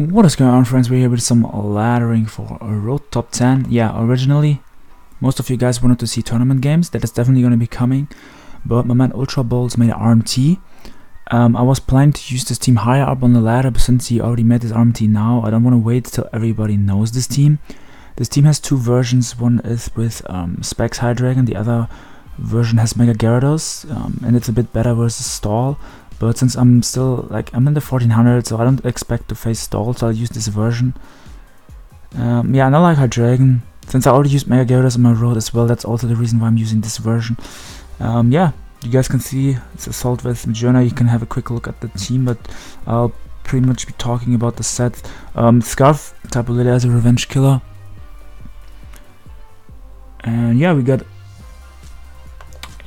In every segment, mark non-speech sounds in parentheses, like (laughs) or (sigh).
What is going on friends, we're here with some laddering for a Road Top 10. Yeah, originally, most of you guys wanted to see tournament games, that is definitely going to be coming. But my man Ultra Balls made an RMT. Um, I was planning to use this team higher up on the ladder, but since he already made this RMT now, I don't want to wait till everybody knows this team. This team has two versions, one is with um, Specs Hydreigon, the other version has Mega Gyarados, um, and it's a bit better versus Stall. But since I'm still, like, I'm in the 1400, so I don't expect to face Stall, so I'll use this version. Um, yeah, and I like dragon. Since I already used Mega Gyarados on my road as well, that's also the reason why I'm using this version. Um, yeah, you guys can see it's Assault Vest Magearna. You can have a quick look at the team, but I'll pretty much be talking about the set. Um, Scarf, Tapu Lele as a Revenge Killer. And yeah, we got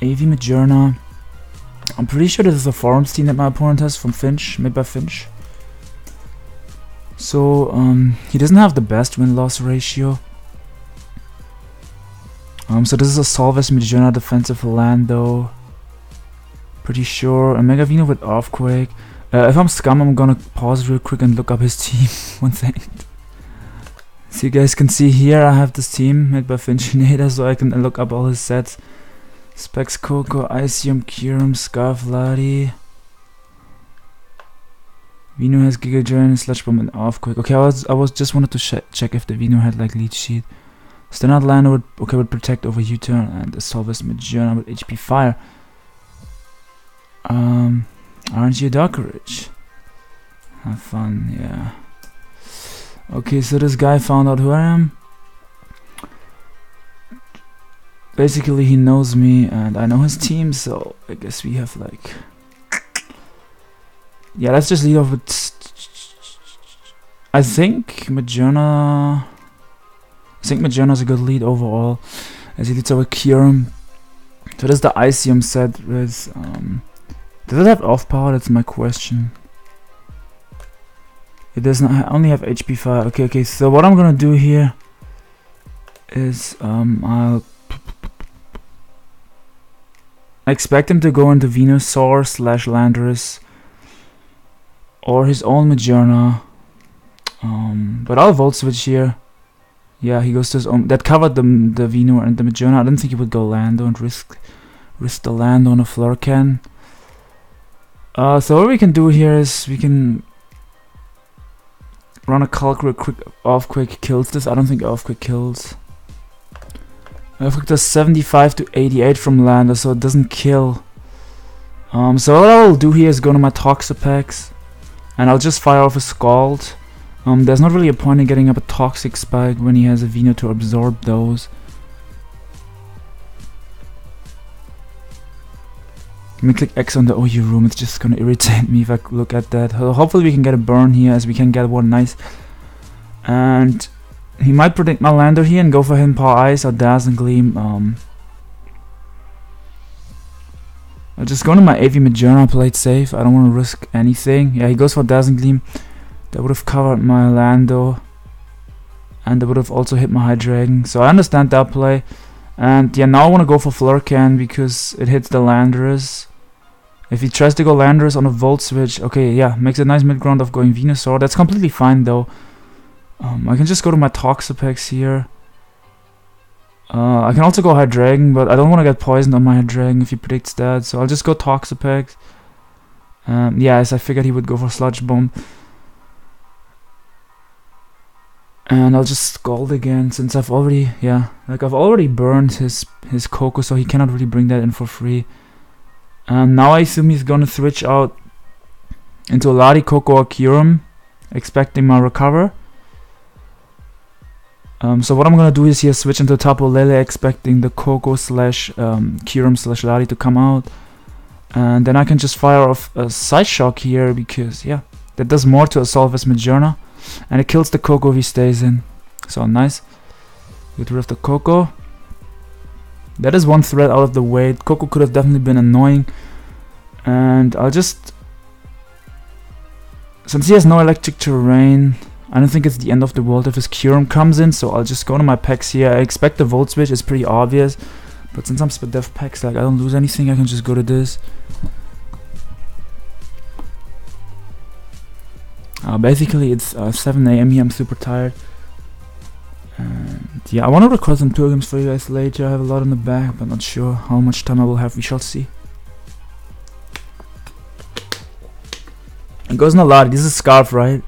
AV Magearna. I'm pretty sure this is a Forums team that my opponent has from Finch, made by Finch. So, um, he doesn't have the best win-loss ratio. Um, so this is a Solves Magearna defensive land though. Pretty sure. A Mega Vino with Earthquake. Uh, if I'm Scum, I'm gonna pause real quick and look up his (laughs) team. One second. So you guys can see here, I have this team made by Finchinator, so I can look up all his sets. Specs Koko, Icium, Kyurem, Scarf, Lati. Vino has Giga Giant, Sludge Bomb, and Earthquake. Okay, I was I was just wanted to check if the Vino had like Leech Seed. Standard Lando would okay would protect over U-turn and the Solves Magearna with HP Fire. Um, aren't you Dokkerich? Have fun, yeah. Okay, so this guy found out who I am. Basically he knows me and I know his team, so I guess we have like yeah. Let's just lead off with I think Magearna. I think Magearna's a good lead overall, as he leads over Kyurem. So is the Icium set with um. Does it have Earth Power? That's my question. It does not I only have HP 5. Okay, okay. So what I'm gonna do here is um I'll I expect him to go into Venusaur slash Landorus or his own Magearna. Um, but I'll Volt Switch here. Yeah, he goes to his own. That covered the the Veno and the Magearna. I didn't think he would go Lando and risk risk the Lando on a Fleur Cannon. Uh, so what we can do here is we can run a Calc real quick Earthquake kills this. I don't think Earthquake kills. Earthquake does 75 to 88 from Lando, so it doesn't kill. Um, so what I'll do here is go to my Toxapex, and I'll just fire off a Scald. Um, there's not really a point in getting up a Toxic Spike when he has a Vino to absorb those. Let me click X on the OU room, it's just gonna irritate me if I look at that. Hopefully we can get a burn here as we can get one nice. And he might predict my lander here and go for him Paw Ice or Dazzling Gleam. Um, I'll just go to my AV Magearna, play it safe. I don't want to risk anything. Yeah, he goes for Dazzling Gleam. That would have covered my Lando. And that would have also hit my Hydreigon. So I understand that play. And yeah, now I want to go for Fleur Cannon because it hits the Landorus. If he tries to go Landorus on a Volt Switch, okay, yeah, makes a nice mid ground of going Venusaur. That's completely fine though. Um, I can just go to my Toxapex here. Uh, I can also go Hydreigon, but I don't want to get poisoned on my Hydreigon if he predicts that, so I'll just go Toxapex. Um, yes, I figured he would go for Sludge Bomb. And I'll just Scald again, since I've already, yeah, like I've already burned his his Koko, so he cannot really bring that in for free. And now I assume he's gonna switch out into a Lati Koko or Kyurem, expecting my recover. Um, so what I'm gonna do is here switch into Tapu Lele expecting the Koko slash um, Kyurem slash Lati to come out. And then I can just fire off a Psyshock here because yeah, that does more to Assault Vest Magearna. And it kills the Koko if he stays in. So nice. Get rid of the Koko. That is one threat out of the way. Koko could have definitely been annoying. And I'll just... Since he has no electric terrain, I don't think it's the end of the world if his Kyurem comes in, so I'll just go to my Pex here. I expect the Volt Switch, it's pretty obvious. But since I'm Spadef Pex, like I don't lose anything, I can just go to this. Uh, basically, it's uh, 7 a.m. here. I'm super tired. And yeah, I want to record some games for you guys later. I have a lot in the back, but not sure how much time I will have. We shall see. It goes in a lot. This is Scarf, right?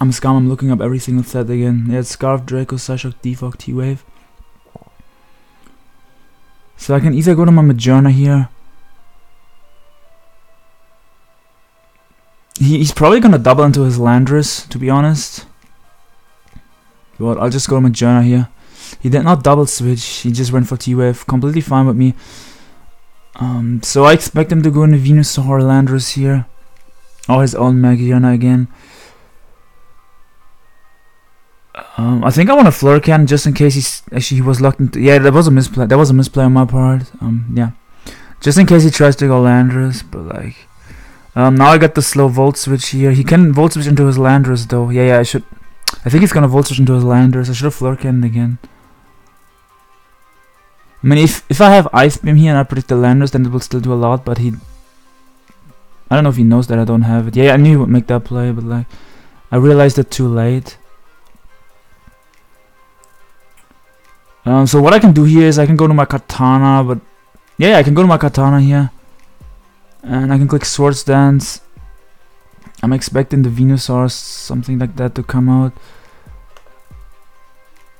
I'm Scum. I'm looking up every single set again. Yeah, it's Scarf, Draco, Psyshock, Defog, T-Wave. So I can either go to my Magearna here. He, he's probably gonna double into his Landorus, to be honest. But I'll just go to Magearna here. He did not double switch, he just went for T-Wave. Completely fine with me. Um, so I expect him to go into Venusaur Landorus here. Or his own Magearna again. Um, I think I want a Fleur Cannon just in case he's actually he was locked into. Yeah, that was a misplay. That was a misplay on my part. Um, yeah, just in case he tries to go Landorus, but like, um, now I got the slow Volt Switch here. He can Volt Switch into his Landorus though. Yeah, yeah, I should. I think he's gonna Volt Switch into his Landorus. I should have Fleur Cannon again. I mean, if if I have Ice Beam here and I predict the Landorus, then it will still do a lot. But he, I don't know if he knows that I don't have it. Yeah, I knew he would make that play, but like, I realized it too late. Um, so what I can do here is I can go to my Kartana, but yeah, I can go to my Kartana here, and I can click Swords Dance. I'm expecting the Venusaur, something like that, to come out.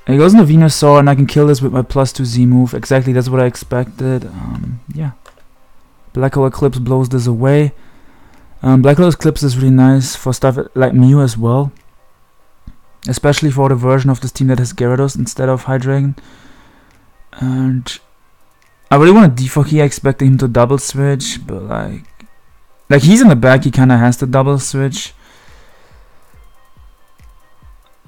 It goes in the Venusaur, and I can kill this with my plus two Z move. Exactly, that's what I expected. Um, yeah. Black Hole Eclipse blows this away. Um, Black Hole Eclipse is really nice for stuff like Mew as well. Especially for the version of this team that has Gyarados instead of Hydreigon. And I really want to defog here, expecting him to double switch, but like... Like he's in the back, he kinda has to double switch.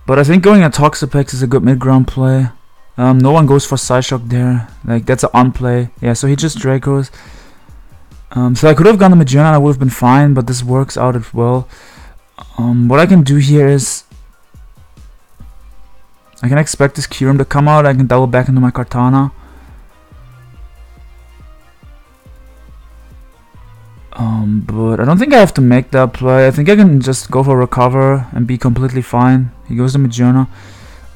But I think going at Toxapex is a good mid-ground play. Um, no one goes for Psyshock there. Like, that's an on-play. Yeah, so he just Dracos. Um, so I could have gone to Magearna and I would have been fine, but this works out as well. Um, what I can do here is I can expect this Kyurem to come out, I can double back into my Kartana. Um, but I don't think I have to make that play. I think I can just go for recover and be completely fine. He goes to Magearna.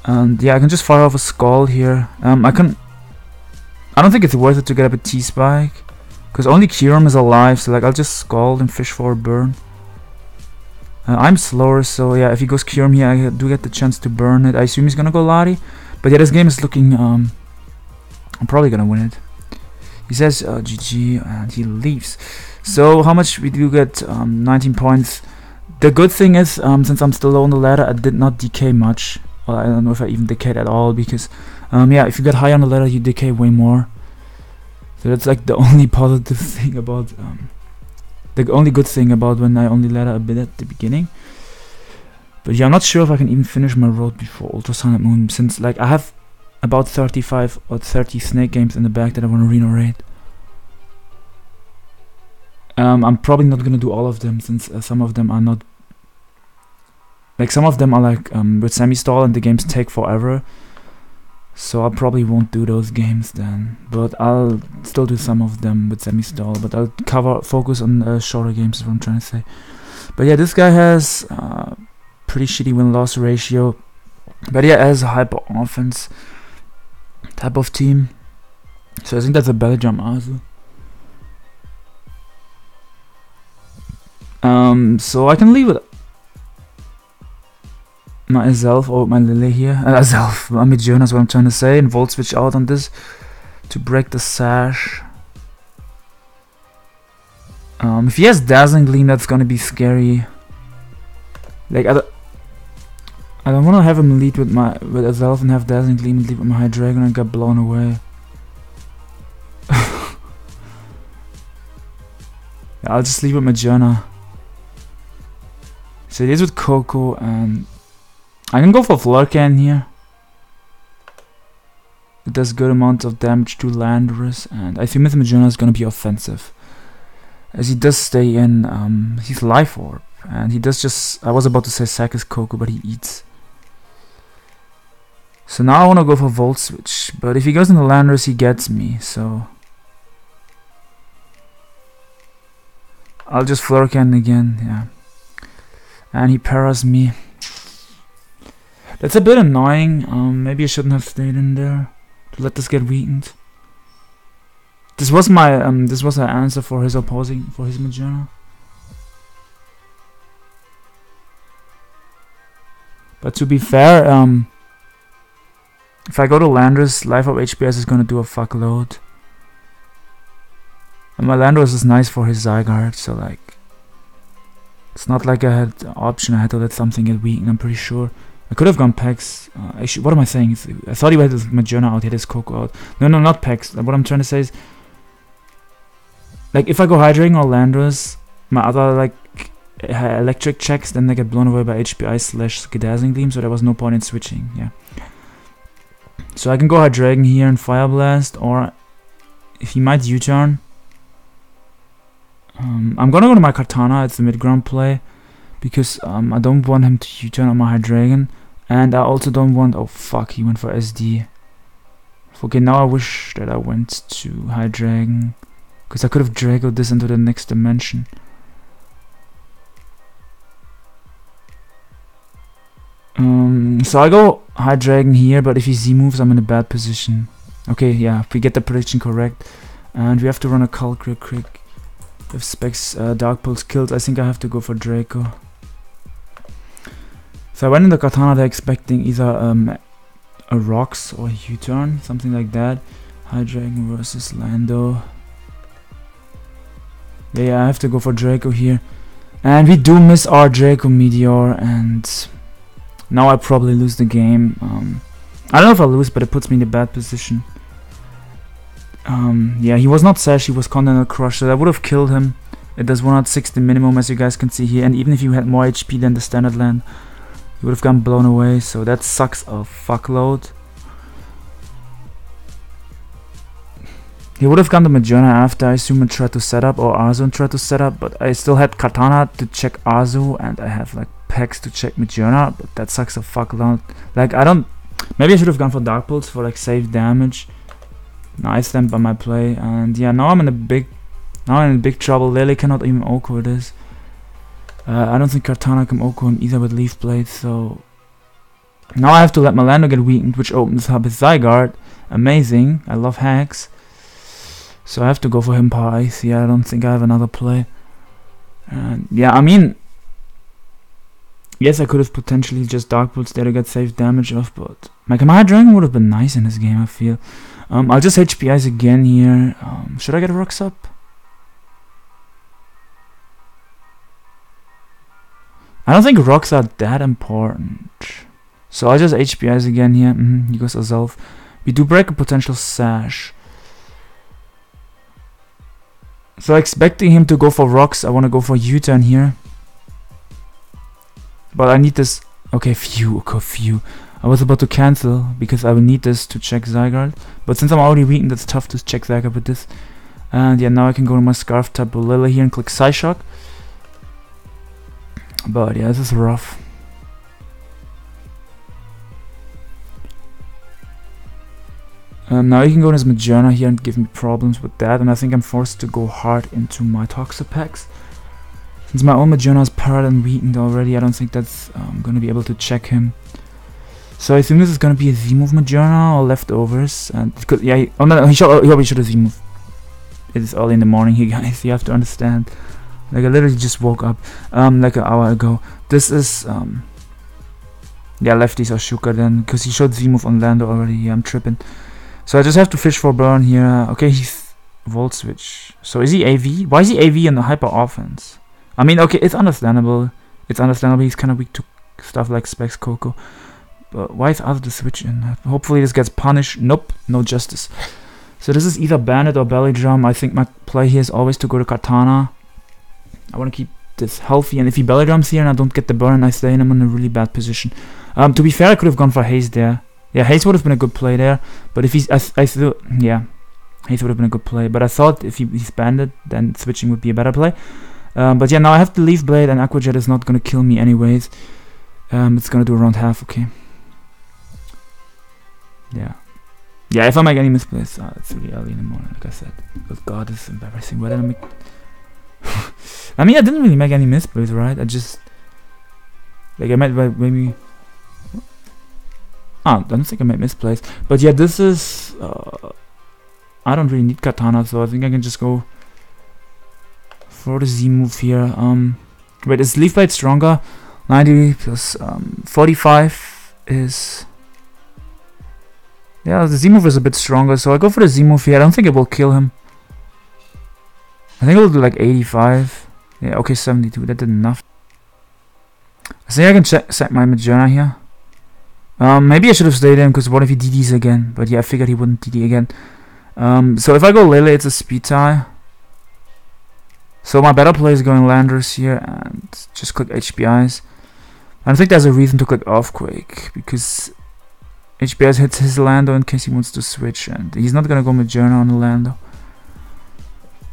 And yeah, I can just fire off a Scald here. Um, I can... I don't think it's worth it to get up a T-Spike. Because only Kyurem is alive, so like I'll just Scald and fish for a burn. Uh, I'm slower, so yeah, if he goes Kyurem here, I do get the chance to burn it. I assume he's gonna go Lati. But yeah, this game is looking, um, I'm probably gonna win it. He says uh, GG and he leaves. So how much we do get? Um, 19 points. The good thing is, um, since I'm still low on the ladder, I did not decay much. Well, I don't know if I even decayed at all because, um, yeah, if you get high on the ladder, you decay way more. So that's like the (laughs) only positive thing about um, the only good thing about when I only ladder a bit at the beginning. But yeah, I'm not sure if I can even finish my road before Ultra Sun Moon, since like I have about 35 or 30 snake games in the back that I want to renorate. Um, I'm probably not gonna do all of them since uh, some of them are not like some of them are like um, with semi-stall and the games take forever. So I probably won't do those games then, but I'll still do some of them with semi-stall. But I'll cover focus on uh, shorter games. Is what I'm trying to say. But yeah, this guy has uh, pretty shitty win-loss ratio, but yeah, has a hyper offense type of team. So I think that's a belly jump also. Um, so I can leave it myself or my Lily here. Uh, myself, my Magearna is what I'm trying to say. And Volt switch out on this to break the sash. Um, if he has Dazzling Gleam, that's gonna be scary. Like I don't, I don't want to have him lead with my with Azelf and have Dazzling Gleam and lead with my Dragon and get blown away. (laughs) yeah, I'll just leave with my Magearna. So it is with Koko and I can go for Fleur Cannon here. It does good amount of damage to Landorus and I think Magearna is gonna be offensive. As he does stay in um, his life orb. And he does just I was about to say sack his Koko, but he eats. So now I wanna go for Volt Switch, but if he goes into Landorus he gets me, so I'll just Fleur Cannon again, yeah. And he paras me. That's a bit annoying. Um, maybe I shouldn't have stayed in there to let this get weakened. This was my um this was an answer for his opposing for his Magearna. But to be fair, um if I go to Landorus, Life of HPS is gonna do a fuckload. And my Landorus is nice for his Zygarde, so like it's not like I had option I had to let something get weakened, I'm pretty sure. I could have gone Pex. Uh, actually, what am I saying? I thought he had his Magearna out, he had his Koko out. No, no, not Pex. What I'm trying to say is like if I go Hydreigon or Landorus, my other like electric checks, then they get blown away by HP Ice slash Dazzling Gleam, so there was no point in switching. Yeah. So I can go Hydreigon here and Fire Blast, or if he might U-turn, um, I'm gonna go to my Kartana. It's the mid ground play because um, I don't want him to U-turn on my Hydreigon, and I also don't want. Oh fuck, he went for SD. Okay, now I wish that I went to Hydreigon. Because I could have dragged this into the next dimension. Um, so I go Hydreigon here, but if he Z-moves, I'm in a bad position. Okay, yeah, if we get the prediction correct. And we have to run a Calc real quick. If Specs uh, Dark Pulse killed, I think I have to go for Draco. So I went in the Kartana they're expecting either um, a Rocks or a U-turn, something like that. Hydreigon versus Lando. Yeah, I have to go for Draco here. And we do miss our Draco Meteor, and now I probably lose the game. Um, I don't know if I lose, but it puts me in a bad position. Um, yeah, he was not Sash, he was Continental Crush, so that would have killed him. It does 160 minimum, as you guys can see here, and even if you had more HP than the standard land, you would have gotten blown away, so that sucks a fuckload. He would have gone to Magearna after, I assume, and tried to set up, or Azu tried to set up, but I still had Kartana to check Azu, and I have, like, Pex to check Magearna, but that sucks a fuck lot. Like, I don't... Maybe I should have gone for Dark Pulse for, like, save damage. Nice then by my play, and yeah, now I'm in a big... Now I'm in big trouble. Lily cannot even OHKO this. Uh, I don't think Kartana can OHKO him either with Leaf Blade, so... Now I have to let Malando get weakened, which opens up his Zygarde. Amazing. I love hax. So I have to go for him ice. Yeah, I don't think I have another play. And yeah, I mean, yes, I could have potentially just Dark Pulse there to get safe damage off, but my Dragon would have been nice in this game, I feel. Um, I'll just HP Ice again here. Um, should I get Rocks up? I don't think rocks are that important. So I'll just HP Ice again here. Mm -hmm, he goes Azelf. We do break a potential Sash. So expecting him to go for rocks, I want to go for U-turn here. But I need this... Okay, few, okay, few. I was about to cancel because I will need this to check Zygarde. But since I'm already weakened, it's tough to check Zygarde with this. And yeah, now I can go to my Scarf Tapu Lele here and click Psyshock. But yeah, this is rough. Um, now he can go in his Magearna here and give me problems with that, and I think I'm forced to go hard into my Toxapex. Since my own Magearna is parried and weakened already, I don't think that's um, going to be able to check him. So I assume this is going to be a Z-move Magearna or leftovers. And yeah, he, oh no, he should, he probably should have Z-move. It is early in the morning (laughs) here, guys. You have to understand. Like I literally just woke up, um, like an hour ago. This is um, yeah, lefties are Shuca then, because he showed Z-move on Lando already. Yeah, I'm tripping. So I just have to fish for burn here. Okay, he's Volt Switch. So is he AV? Why is he AV in the Hyper Offense? I mean, okay, it's understandable. It's understandable he's kind of weak to stuff like Specs Koko. But why is other the switch in? Hopefully this gets punished. Nope, no justice. So this is either Banded or Belly Drum. I think my play here is always to go to Kartana. I want to keep this healthy, and if he Belly Drums here and I don't get the burn, I stay in, I'm in a really bad position. Um, to be fair, I could have gone for Haze there. Yeah, Haze would have been a good play there, but if he's, I, I thought, yeah, Haze would have been a good play. But I thought if he, he's banded, then switching would be a better play. Um, but yeah, now I have the Leaf Blade, and Aqua Jet is not gonna kill me anyways. Um, it's gonna do around half, okay. Yeah. Yeah, if I make any misplays, uh, it's really early in the morning, like I said. But God, is embarrassing. Why did I make... (laughs) I mean, I didn't really make any misplays, right? I just... Like I might maybe. Ah, I don't think I made misplace. But yeah, this is. Uh, I don't really need Kartana, so I think I can just go for the Z move here. Um, wait, is leaf blade stronger? 90 plus um, 45 is. Yeah, the Z move is a bit stronger, so I go for the Z move here. I don't think it will kill him. I think it'll do like 85. Yeah, okay, 72. That did enough. I think I can check set my Magearna here. Um, maybe I should have stayed in because what if he DDs again? But yeah, I figured he wouldn't DD again. Um, so if I go Lele, it's a speed tie. So my better play is going Landorus here and just click HP Ice. I don't think there's a reason to click Earthquake because HP Ice hits his Lando in case he wants to switch and he's not gonna go Magearna on the Lando.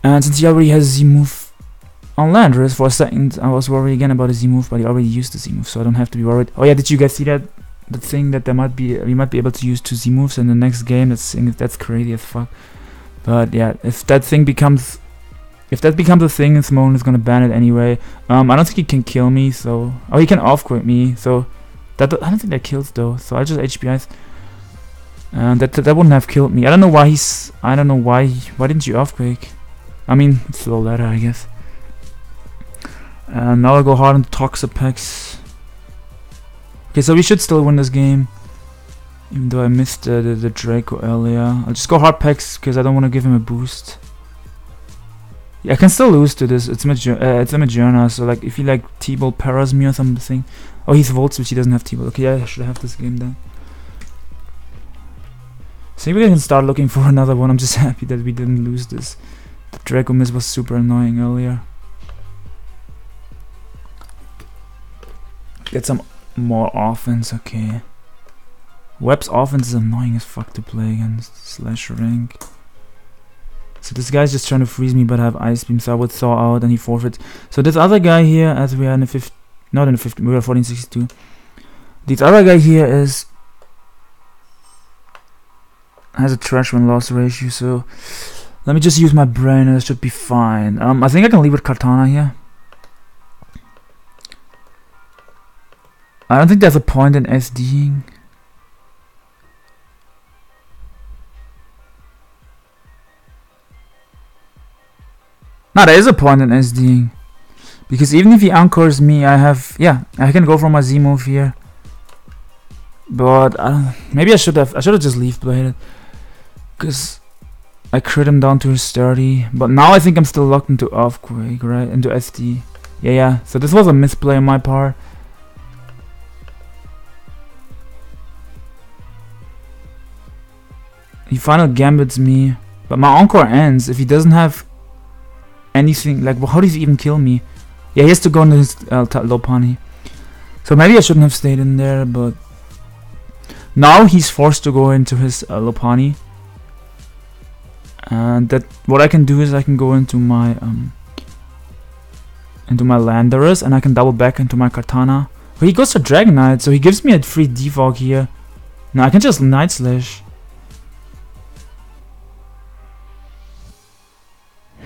And since he already has Z move on Landorus, for a second I was worried again about a Z move, but he already used the Z move, so I don't have to be worried. Oh yeah, did you guys see that? The thing that there might be, we might be able to use two Z moves in the next game. That's that's crazy as fuck. But yeah, if that thing becomes if that becomes a thing, Smogon is gonna ban it anyway. Um, I don't think he can kill me, so oh, he can Earthquake me, so that I don't think that kills though. So I just HP Ice, and that, that that wouldn't have killed me. I don't know why he's. I don't know why. Why didn't you Earthquake? I mean, it's a little later, I guess. And now I go hard on Toxapex. Okay, so we should still win this game. Even though I missed uh, the, the Draco earlier. I'll just go hard Pex because I don't want to give him a boost. Yeah, I can still lose to this. It's uh, it's a Magearna, so like if he like T-ball paras me or something. Oh, he's Volt Switch, he doesn't have T-ball. Okay, yeah, I should have this game then. So maybe we can start looking for (laughs) another one. I'm just (laughs) happy that we didn't lose this. Miss was super annoying earlier. Get some more offense, okay. Web's offense is annoying as fuck to play against. Slash rank. So this guy's just trying to freeze me, but I have ice beam, so I would thaw out and he forfeits. So this other guy here, as we are in the fifth, not in the fifth, we are 1462. This other guy here is has a trash win loss ratio, so let me just use my brain and it should be fine. Um, I think I can leave with Kartana here. I don't think there's a point in SDing. No, there is a point in SDing. Because even if he anchors me, I have... Yeah, I can go for my Z move here. But uh, maybe I should have... I should have just leaf bladed. Because I crit him down to his 30. But now I think I'm still locked into Earthquake, right? Into SD. Yeah, yeah. So this was a misplay on my part. He final gambits me. But my encore ends if he doesn't have anything. Like, well, how does he even kill me? Yeah, he has to go into his uh, Lopunny. So maybe I shouldn't have stayed in there, but now he's forced to go into his uh, Lopunny. And that what I can do is I can go into my um into my Landorus and I can double back into my Kartana. But he goes to Dragonite, so he gives me a free defog here. Now I can just Night Slash.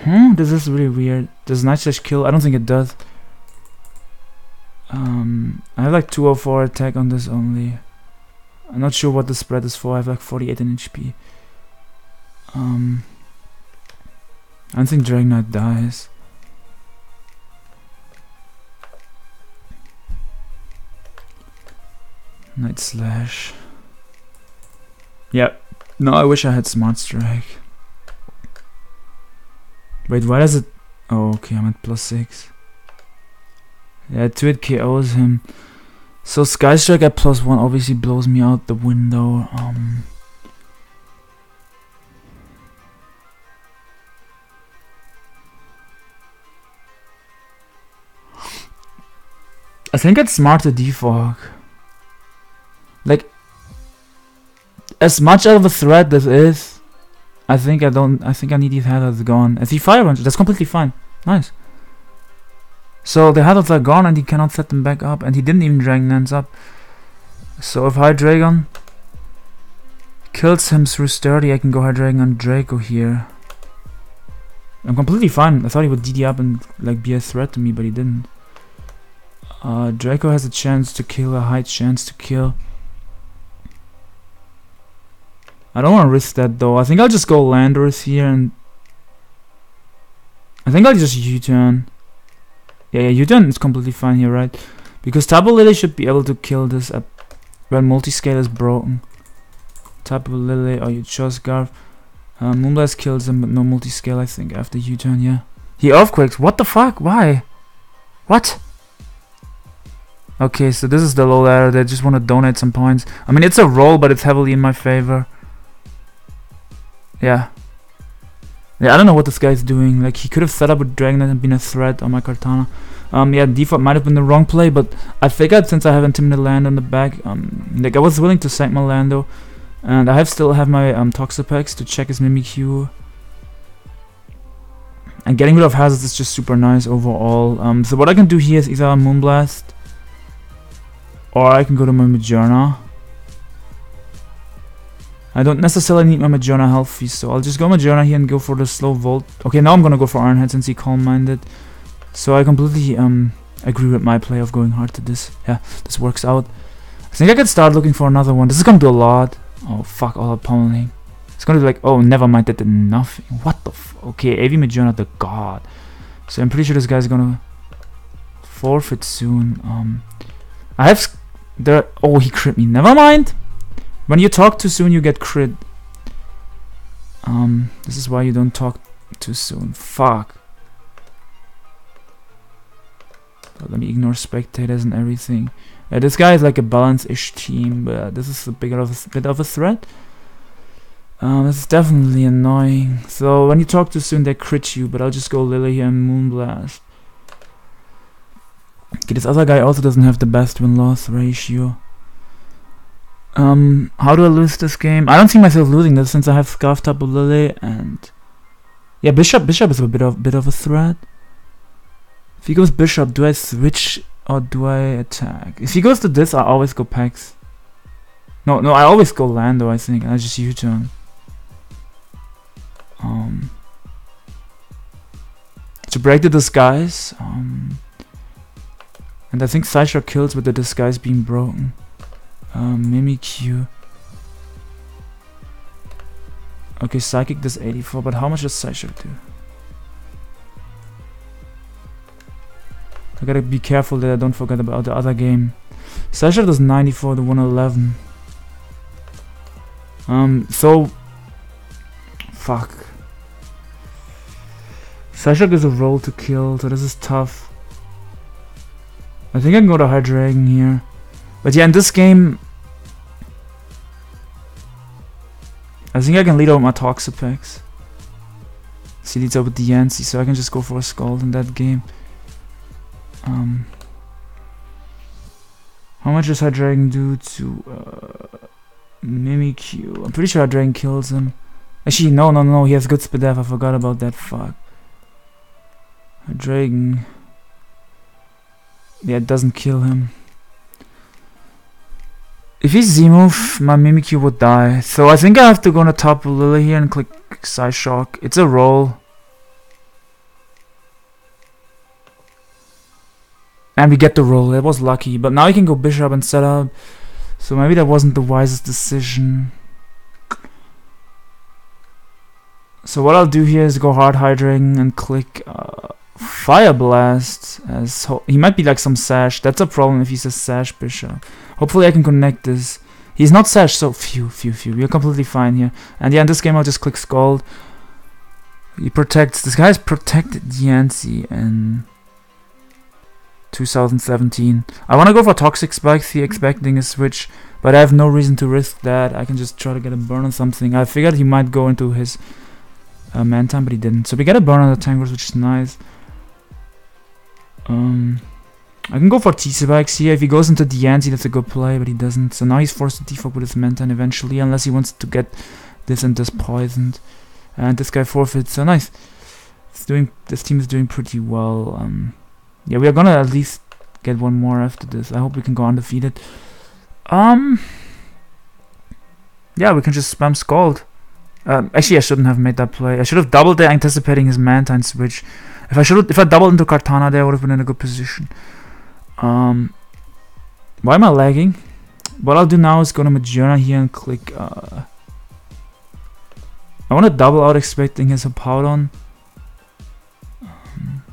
Hmm, this is really weird. Does Night Slash kill? I don't think it does. Um, I have like 204 attack on this only. I'm not sure what the spread is for. I have like 48 in HP. Um, I don't think Dragonite dies. Night Slash. Yep. No, I wish I had Smart Strike. Wait, why does it... Oh, okay, I'm at plus 6. Yeah, 2 it KOs him. So Sky Strike at plus 1 obviously blows me out the window. Um... I think it's smart to defog. Like, as much of a threat this is, I think I don't. I think I need these hazards gone. I see fire punch. That's completely fine. Nice. So the hazards are gone and he cannot set them back up. And he didn't even drag Dance up. So if Hydreigon kills him through sturdy, I can go Hydreigon on Draco here. I'm completely fine. I thought he would DD up and like be a threat to me, but he didn't. Uh, Draco has a chance to kill, a high chance to kill. I don't want to risk that though. I think I'll just go Landorus here and... I think I'll just U-turn. Yeah, yeah, U-turn is completely fine here, right? Because Tapu Lily should be able to kill this at when multi-scale is broken. Tapu Lily or you just Garf. Um, Moonblast kills him, but no multi-scale, I think, after U-turn, yeah. He earthquakes. What the fuck? Why? What? Okay, so this is the low ladder. They just want to donate some points. I mean, it's a roll, but it's heavily in my favor. Yeah. Yeah, I don't know what this guy's doing. Like, he could have set up with Dragonite and been a threat on my Kartana. Um, yeah, default might have been the wrong play, but I figured since I have Intimidated Land on the back, um, like, I was willing to sack my Lando. And I have still have my um, Toxapex to check his Mimikyu. And getting rid of hazards is just super nice overall. Um, so what I can do here is either Moonblast, or I can go to my Magearna. I don't necessarily need my Magearna healthy, so I'll just go Magearna here and go for the slow Volt. Okay, now I'm gonna go for Iron Head since he calm-minded. So I completely um agree with my play of going hard to this. Yeah, this works out. I think I can start looking for another one. This is gonna do a lot. Oh fuck, all the. It's gonna be like, oh, never mind, that did nothing. What the Okay, AV Magearna, the god. So I'm pretty sure this guy's gonna forfeit soon. Um, I have there. Oh, he crit me. Never mind. When you talk too soon, you get crit. Um, this is why you don't talk too soon. Fuck. But let me ignore spectators and everything. Uh, this guy is like a balance-ish team, but this is a bit of a bit of a threat. Um, this is definitely annoying. So when you talk too soon, they crit you. But I'll just go Lily here and Moonblast. Okay, this other guy also doesn't have the best win-loss ratio. Um, how do I lose this game? I don't see myself losing this since I have Scarf Tapu Lily and yeah, Bisharp. Bisharp is a bit of bit of a threat. If he goes Bisharp, do I switch or do I attack? If he goes to this, I always go Pex. No, no, I always go Lando. I think I just U-turn. Um, to break the disguise. Um, and I think Psyshock kills with the disguise being broken. Um, Mimikyu. Okay, Psychic does 84, but how much does Psyshock do? I gotta be careful that I don't forget about the other game. Psyshock does 94 to 111. Um, so... Fuck. Psyshock is a roll to kill, so this is tough. I think I can go to Hydreigon here. But yeah, in this game, I think I can lead out my Toxapex. She leads out with the Diancie, so I can just go for a Scald in that game. Um, how much does Hydreigon do to uh, Mimikyu? I'm pretty sure Hydreigon kills him. Actually, no, no, no, he has good Spadef. I forgot about that. Fuck. Hydreigon. Yeah, it doesn't kill him. If he's Z-move, my Mimikyu would die. So I think I have to go on the top of Lily here and click Psyshock. It's a roll. And we get the roll. It was lucky. But now you can go Bisharp and set up. So maybe that wasn't the wisest decision. So what I'll do here is go hard Hydreigon and click uh, Fire Blast. As he might be like some Sash. That's a problem if he's a Sash Bisharp. Hopefully I can connect this. He's not Sash, so phew, phew, phew. We're completely fine here. And yeah, in this game I'll just click Scald. He protects, this guy's protected Diancie in 2017. I want to go for Toxic Spikes here, expecting a switch, but I have no reason to risk that. I can just try to get a burn on something. I figured he might go into his uh, Mantine, but he didn't. So we get a burn on the Tangrowth, which is nice. Um... I can go for T-Spikes here. If he goes into Diancie, that's a good play, but he doesn't. So now he's forced to default with his Mantine eventually, unless he wants to get this and this poisoned. And this guy forfeits. So nice. It's doing. This team is doing pretty well. Um, yeah, we are gonna at least get one more after this. I hope we can go undefeated. Um. Yeah, we can just spam Scald. Um, actually, I shouldn't have made that play. I should have doubled there, anticipating his Mantine switch. If I should, if I doubled into Kartana there, I would have been in a good position. Um, why am I lagging? What I'll do now is go to Magearna here and click. Uh, I want to double out expecting his Hippowdon. Um,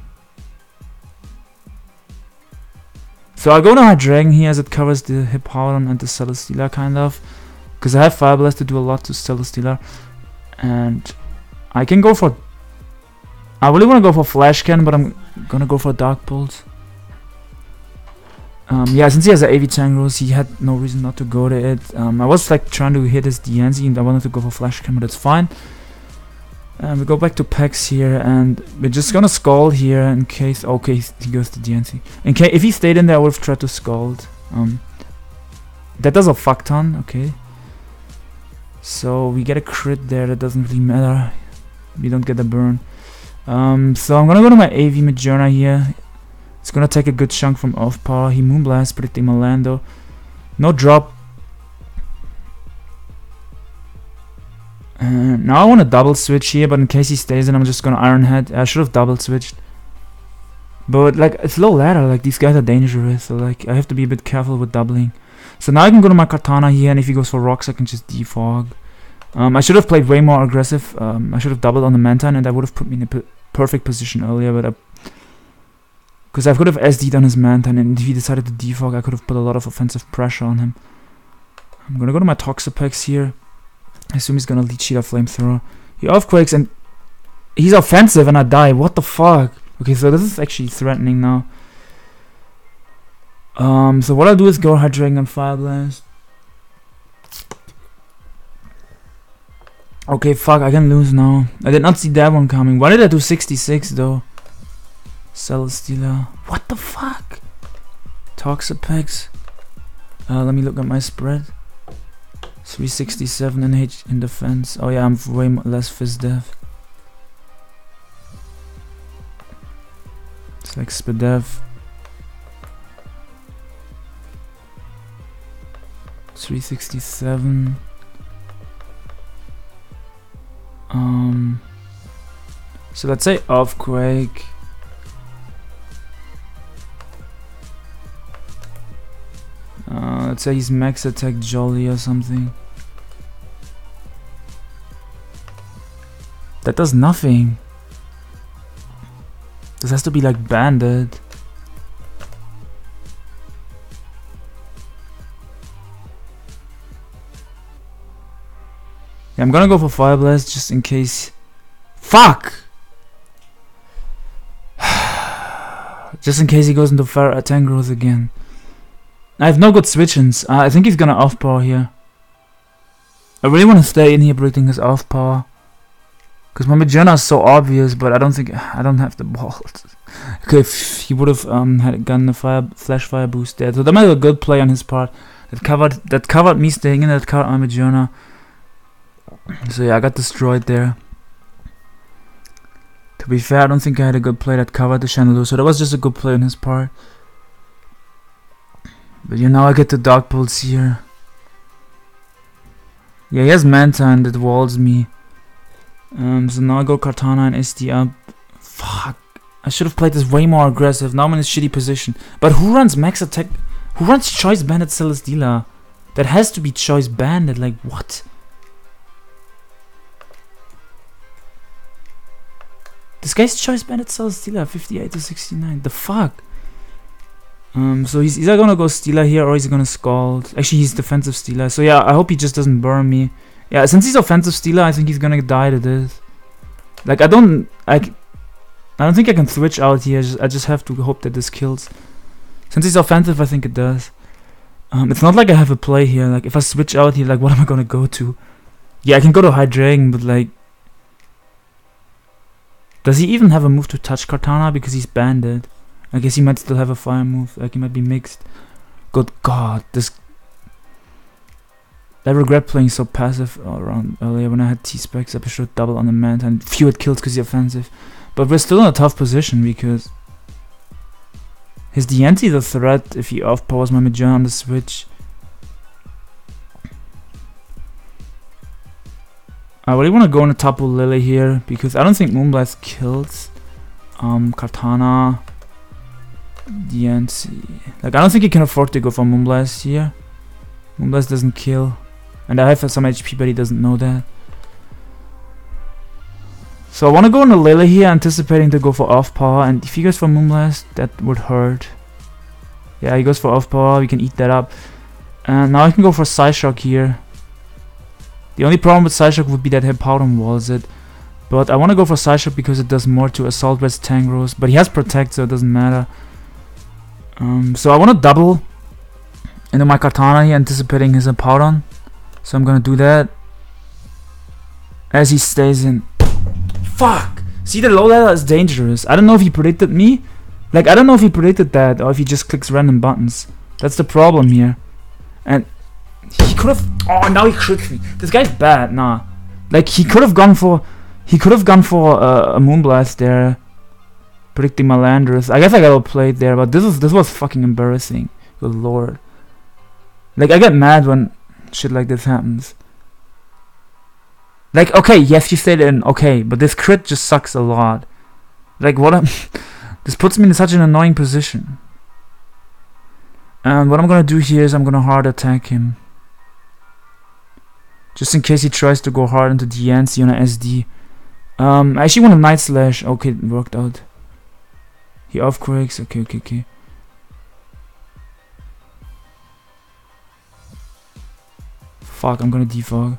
so I'll go to Hydreigon here as it covers the Hippowdon and the Celesteela kind of. Because I have Fire Blast to do a lot to Celesteela. And I can go for... I really want to go for Flash Cannon, but I'm gonna go for Dark Bolt. Um, yeah, since he has an AV Tangrowth, he had no reason not to go to it. Um, I was like trying to hit his Diancie and I wanted to go for Flash Cannon, but that's fine. And we go back to Pex here, and we're just gonna Scald here in case. Okay, he goes to Diancie. In case if he stayed in there, I would have tried to Scald. Um, that does a fuck ton. Okay. So we get a crit there. That doesn't really matter. We don't get a burn. Um, so I'm gonna go to my AV Magearna here. It's gonna take a good chunk from Earth Power. He Moonblast, predicting Malando. No drop. Uh, now I want to double switch here, but in case he stays in, I'm just gonna Iron Head. I should have double switched. But like it's low ladder, like these guys are dangerous, so like I have to be a bit careful with doubling. So now I can go to my Kartana here, and if he goes for rocks, I can just defog. Um, I should have played way more aggressive. Um, I should have doubled on the Mantine, and that would have put me in a perfect position earlier, but I because I could have SD'd on his Mantine, and if he decided to defog, I could have put a lot of offensive pressure on him. I'm gonna go to my Toxapex here. I assume he's gonna lead sheet a flamethrower. He earthquakes and he's offensive and I die. What the fuck? Okay, so this is actually threatening now. Um, so what I'll do is go Hydreigon Fire Blast. Okay, fuck, I can lose now. I did not see that one coming. Why did I do 66 though? Celesteela. What the fuck? Toxapex. Uh, let me look at my spread. 367 in H in defense. Oh yeah, I'm way less fizz dev. It's like Spadev. 367. Um. So let's say Earthquake. Uh, let's say he's max attack Jolly or something. That does nothing. This has to be like banded. Yeah, I'm gonna go for Fire Blast just in case. Fuck! (sighs) just in case he goes into Fire Tangrowth again. I have no good switch-ins. Uh, I think he's gonna Earth Power here. I really want to stay in here predicting his Earth Power. Because my Magearna is so obvious, but I don't think (sighs) I don't have the balls. (laughs) okay, if he would have um, had gotten the fire flash fire boost there, so that might be a good play on his part. That covered that covered me staying in. That covered my Magearna. So yeah, I got destroyed there. To be fair, I don't think I had a good play that covered the Chandelure, so that was just a good play on his part. But you know, I get the Dark Bolts here. Yeah, he has Manta and it walls me. Um, so now I go Kartana and SD up. Fuck. I should have played this way more aggressive. Now I'm in a shitty position. But who runs max attack? Who runs Choice Banded Celesteela? That has to be Choice Banded. Like, what? This guy's Choice Banded Celesteela, 58 to 69. The fuck? Um, so he's either gonna go Steela here or he's gonna Scald. Actually, he's defensive Steela. So yeah, I hope he just doesn't burn me. Yeah, since he's offensive Steela, I think he's gonna die to this. Like, I don't... I, I don't think I can switch out here. I just, I just have to hope that this kills. Since he's offensive, I think it does. Um, it's not like I have a play here. Like, if I switch out here, like, what am I gonna go to? Yeah, I can go to Hydreigon, but like... Does he even have a move to touch Kartana? Because he's banded. I guess he might still have a fire move. Like, he might be mixed. Good god, this I regret playing so passive around earlier when I had T-Specs. I should double on the man and fewer kills because he's offensive. But we're still in a tough position because his Diancie the threat if he off-powers my Magearna on the switch. I really want to go on the Tapu Lily here because I don't think Moonblast kills um, Kartana. Diancie. Like, I don't think he can afford to go for Moonblast here. Moonblast doesn't kill. And I have some HP, but he doesn't know that. So I want to go a Lily here, anticipating to go for Earth Power. And if he goes for Moonblast, that would hurt. Yeah, he goes for Earth Power. We can eat that up. And now I can go for Psyshock here. The only problem with Psyshock would be that Hippowdon walls it. But I want to go for Psyshock because it does more to Assault Vest Tangrowth, But he has Protect, so it doesn't matter. Um, so I want to double into my Kartana here, anticipating his Hippowdon. So I'm gonna do that. As he stays in. Fuck! See, the low ladder is dangerous. I don't know if he predicted me. Like, I don't know if he predicted that or if he just clicks random buttons. That's the problem here. And he could have. Oh, now he crits me. This guy's bad. Nah. Like, he could have gone for. He could have gone for uh, a Moonblast there. Predicting my I guess I got outplayed there, but this is this was fucking embarrassing. Good lord. Like, I get mad when shit like this happens. Like, okay, yes, you said it, okay, but this crit just sucks a lot. Like, what I'm. (laughs) this puts me in such an annoying position. And what I'm gonna do here is I'm gonna hard attack him. Just in case he tries to go hard into the DNC on a SD. Um, I actually want a Night Slash. Okay, it worked out. He offquakes. Okay, okay, okay. Fuck, I'm gonna defog.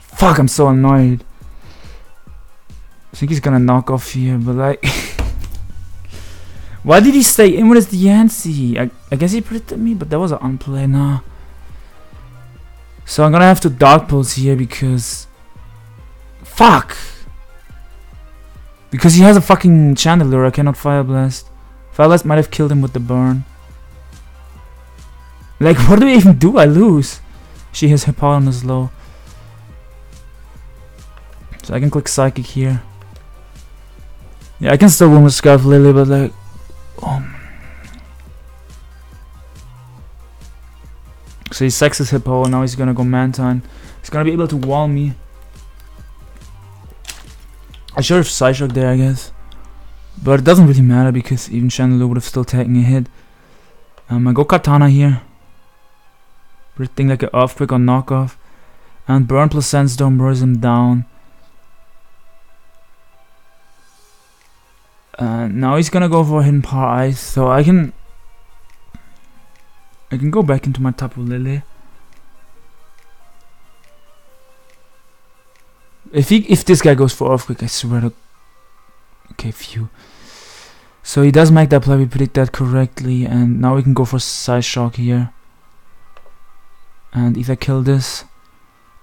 Fuck, I'm so annoyed. I think he's gonna knock off here, but like... (laughs) Why did he stay in with his Yancy? I, I guess he predicted me, but that was an unplay now. So I'm gonna have to Dark Pulse here because... Fuck! Because he has a fucking Chandelure, I cannot Fire Blast. Fire Blast might have killed him with the burn. Like, (laughs) what do we even do? I lose. She has as low. So I can click Psychic here. Yeah, I can still win with Scarf Lily, but like... Um. So he sexes Hippo, and now he's gonna go Mantine. He's gonna be able to wall me. I should have Psyshock there, I guess. But it doesn't really matter because even Chandelure would have still taken a hit. Um, I go Kartana here thing like an earthquake or knockoff. And burn plus sandstorm wears him down. Uh, now he's gonna go for hidden power ice, so I can I can go back into my Tapu Lele. If he if this guy goes for earthquake, I swear to Okay, phew. So he does make that play, we predict that correctly, and now we can go for Psyshock here. And I kill this,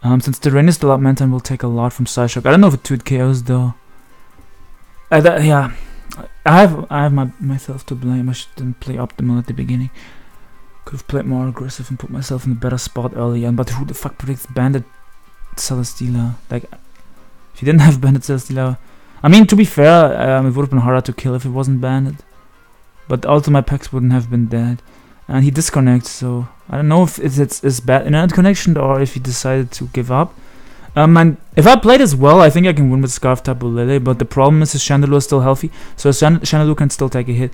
um, since the rain is still up, Mantine will take a lot from Psyshock. I don't know if it 2 KOs though. That, yeah, I have I have my myself to blame. I shouldn't play optimal at the beginning. Could have played more aggressive and put myself in a better spot earlier. But who the fuck predicts Banded Celesteela? Like, if you didn't have Banded Celesteela, I mean to be fair, um, it would have been harder to kill if it wasn't Banded. But also my Pex wouldn't have been dead and he disconnects. So I don't know if it's it's, it's bad internet connection or if he decided to give up. Um, and if I played as well, I think I can win with Scarf Tapu Lele. But the problem is his Chandelure is still healthy, so his Chandelure can still take a hit.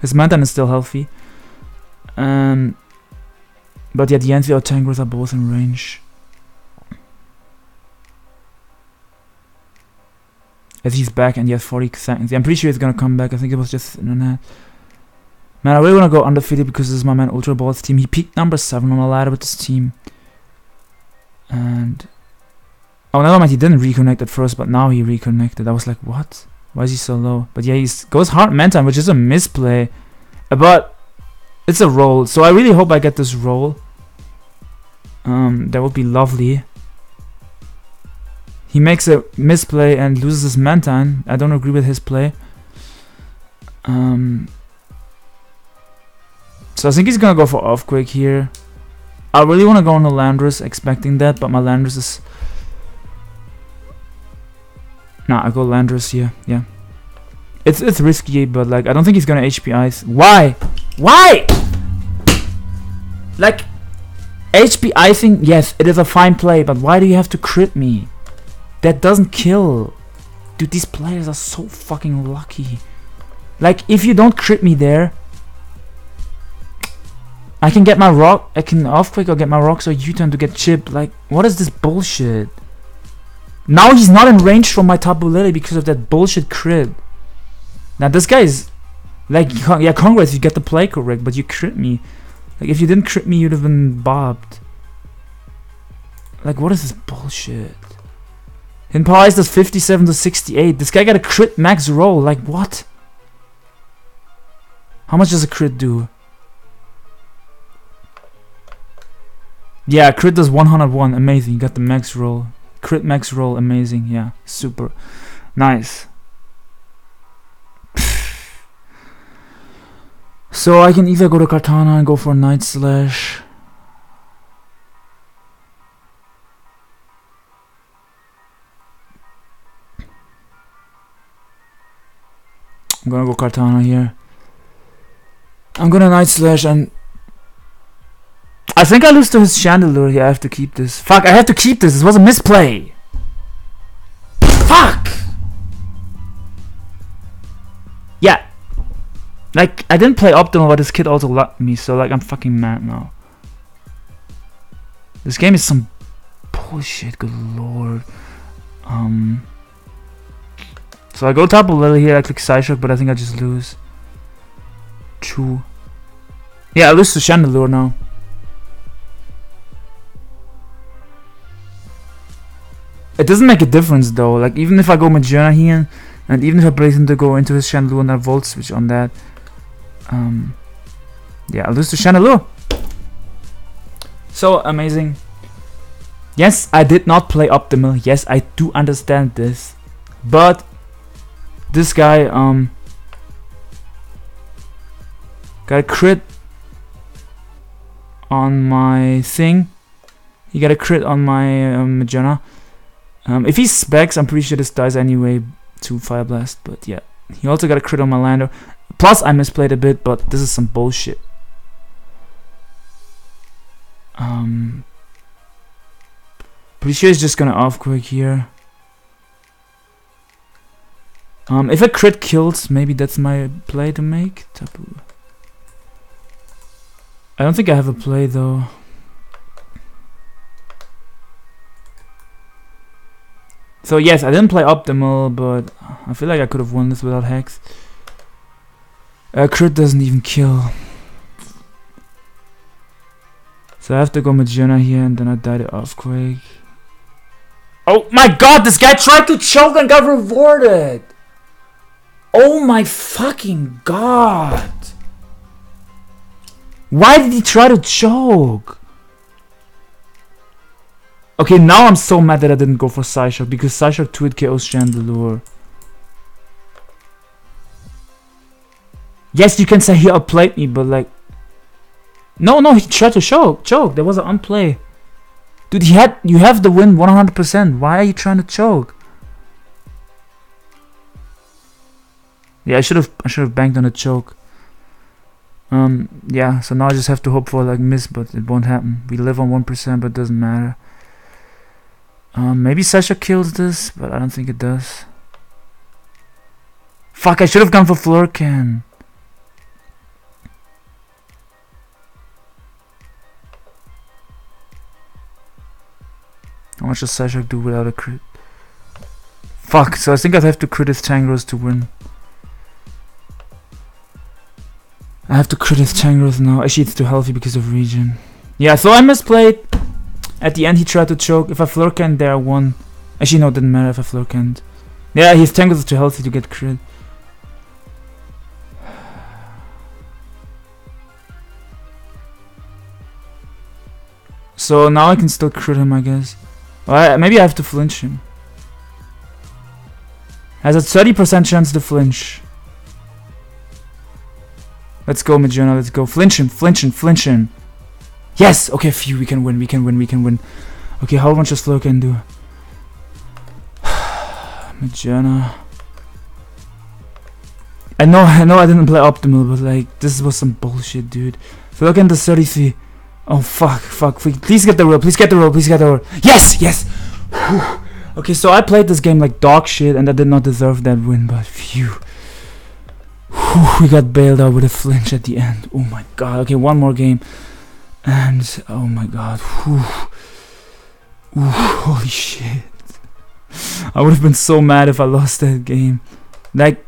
His Mantine is still healthy. Um, but yeah, the Yancy or Tangrowth are both in range. As he's back and he has 40 seconds. Yeah, I'm pretty sure he's gonna come back. I think it was just internet. Man, I really want to go undefeated because this is my man Ultra Ball's team. He peaked number 7 on the ladder with this team. And... Oh, never mind, he didn't reconnect at first, but now he reconnected. I was like, what? Why is he so low? But yeah, he goes hard Mantine, which is a misplay. But it's a roll, so I really hope I get this roll. Um, that would be lovely. He makes a misplay and loses his Mantine. I don't agree with his play. Um, so I think he's gonna go for Earthquake here. I really want to go on the Landorus, expecting that, but my Landorus is... Nah, I go Landorus here, yeah. It's it's risky, but like, I don't think he's gonna HP Ice. Why? Why? Like, HP Icing, yes, it is a fine play, but why do you have to crit me? That doesn't kill. Dude, these players are so fucking lucky. Like, if you don't crit me there, I can get my rock, I can off quick or get my rocks or U-turn to get chip. Like, what is this bullshit? Now he's not in range from my Tapu Lele because of that bullshit crit. Now this guy is, like, yeah, congrats, you get the play correct, but you crit me. Like, if you didn't crit me, you'd have been bobbed. Like, what is this bullshit? Impalize does 57 to 68. This guy got a crit max roll. Like, what? How much does a crit do? Yeah, crit does 101. Amazing. You got the max roll. Crit max roll. Amazing. Yeah, super. Nice. So I can either go to Kartana and go for Night Slash. I'm gonna go Kartana here. I'm gonna Night Slash and I think I lose to his Chandelure here. I have to keep this. Fuck, I have to keep this. This was a misplay. Fuck! Like, I didn't play optimal, but this kid also lucked me, so like, I'm fucking mad now. This game is some bullshit, good lord. Um... So I go Tapu Lele here, I click Psyshock, but I think I just lose. True. Yeah, I lose to Chandelure now. It doesn't make a difference though, like even if I go Magearna here, and even if I place him to go into his Chandelure and I Volt Switch on that, um, yeah, I lose to Chandelure. So amazing. Yes, I did not play optimal. Yes, I do understand this. But this guy um got a crit on my thing. He got a crit on my um, Magearna. Um, if he specs, I'm pretty sure this dies anyway to Fire Blast. But yeah, he also got a crit on my Lando. Plus, I misplayed a bit, but this is some bullshit. Um, pretty sure he's just gonna off quick here. Um, if a crit kills, maybe that's my play to make. Tapu. I don't think I have a play though. So yes, I didn't play optimal, but I feel like I could have won this without hax. A crit doesn't even kill. So I have to go Magearna here and then I die to Earthquake. Oh my god, this guy tried to choke and got rewarded! Oh my fucking god! Why did he try to choke? Okay, now I'm so mad that I didn't go for Psyshock because Psyshock 2 hit KO's Chandelure. Yes, you can say he outplayed me, but like... No, no, he tried to choke. Choke. There was an unplay. Dude, he had... You have the win 100%. Why are you trying to choke? Yeah, I should have I should have banked on a choke. Um, yeah, so now I just have to hope for like miss, but it won't happen. We live on 1%, but it doesn't matter. Um, maybe Sasha kills this, but I don't think it does. Fuck, I should have gone for Flurcan. How much does Sasha do without a crit? Fuck, so I think I'd have to crit his Tangrowth to win. I have to crit his Tangrowth now. Actually, it's too healthy because of regen. Yeah, so I misplayed. At the end, he tried to choke. If I Flurcanned there, I won. Actually, no, it didn't matter if I Flurcanned. Yeah, his Tangrowth is too healthy to get crit. So now I can still crit him, I guess. Well, maybe I have to flinch him. Has a 30% chance to flinch. Let's go, Magearna, let's go. Flinch him, flinch him, flinch him. Yes! Okay, phew, we can win, we can win, we can win. Okay, how much does can do? (sighs) Magearna. I know, I know I didn't play optimal, but like, this was some bullshit, dude. Flurcan does 33. Oh, fuck, fuck, please get the rope, please get the rope, please get the rope. Yes, yes! Whew. (sighs) Okay, so I played this game like dog shit, and I did not deserve that win, but phew. Whew. We got bailed out with a flinch at the end. Oh my god. Okay, one more game. And oh my god. Whew. Holy shit. (laughs) I would have been so mad if I lost that game. Like,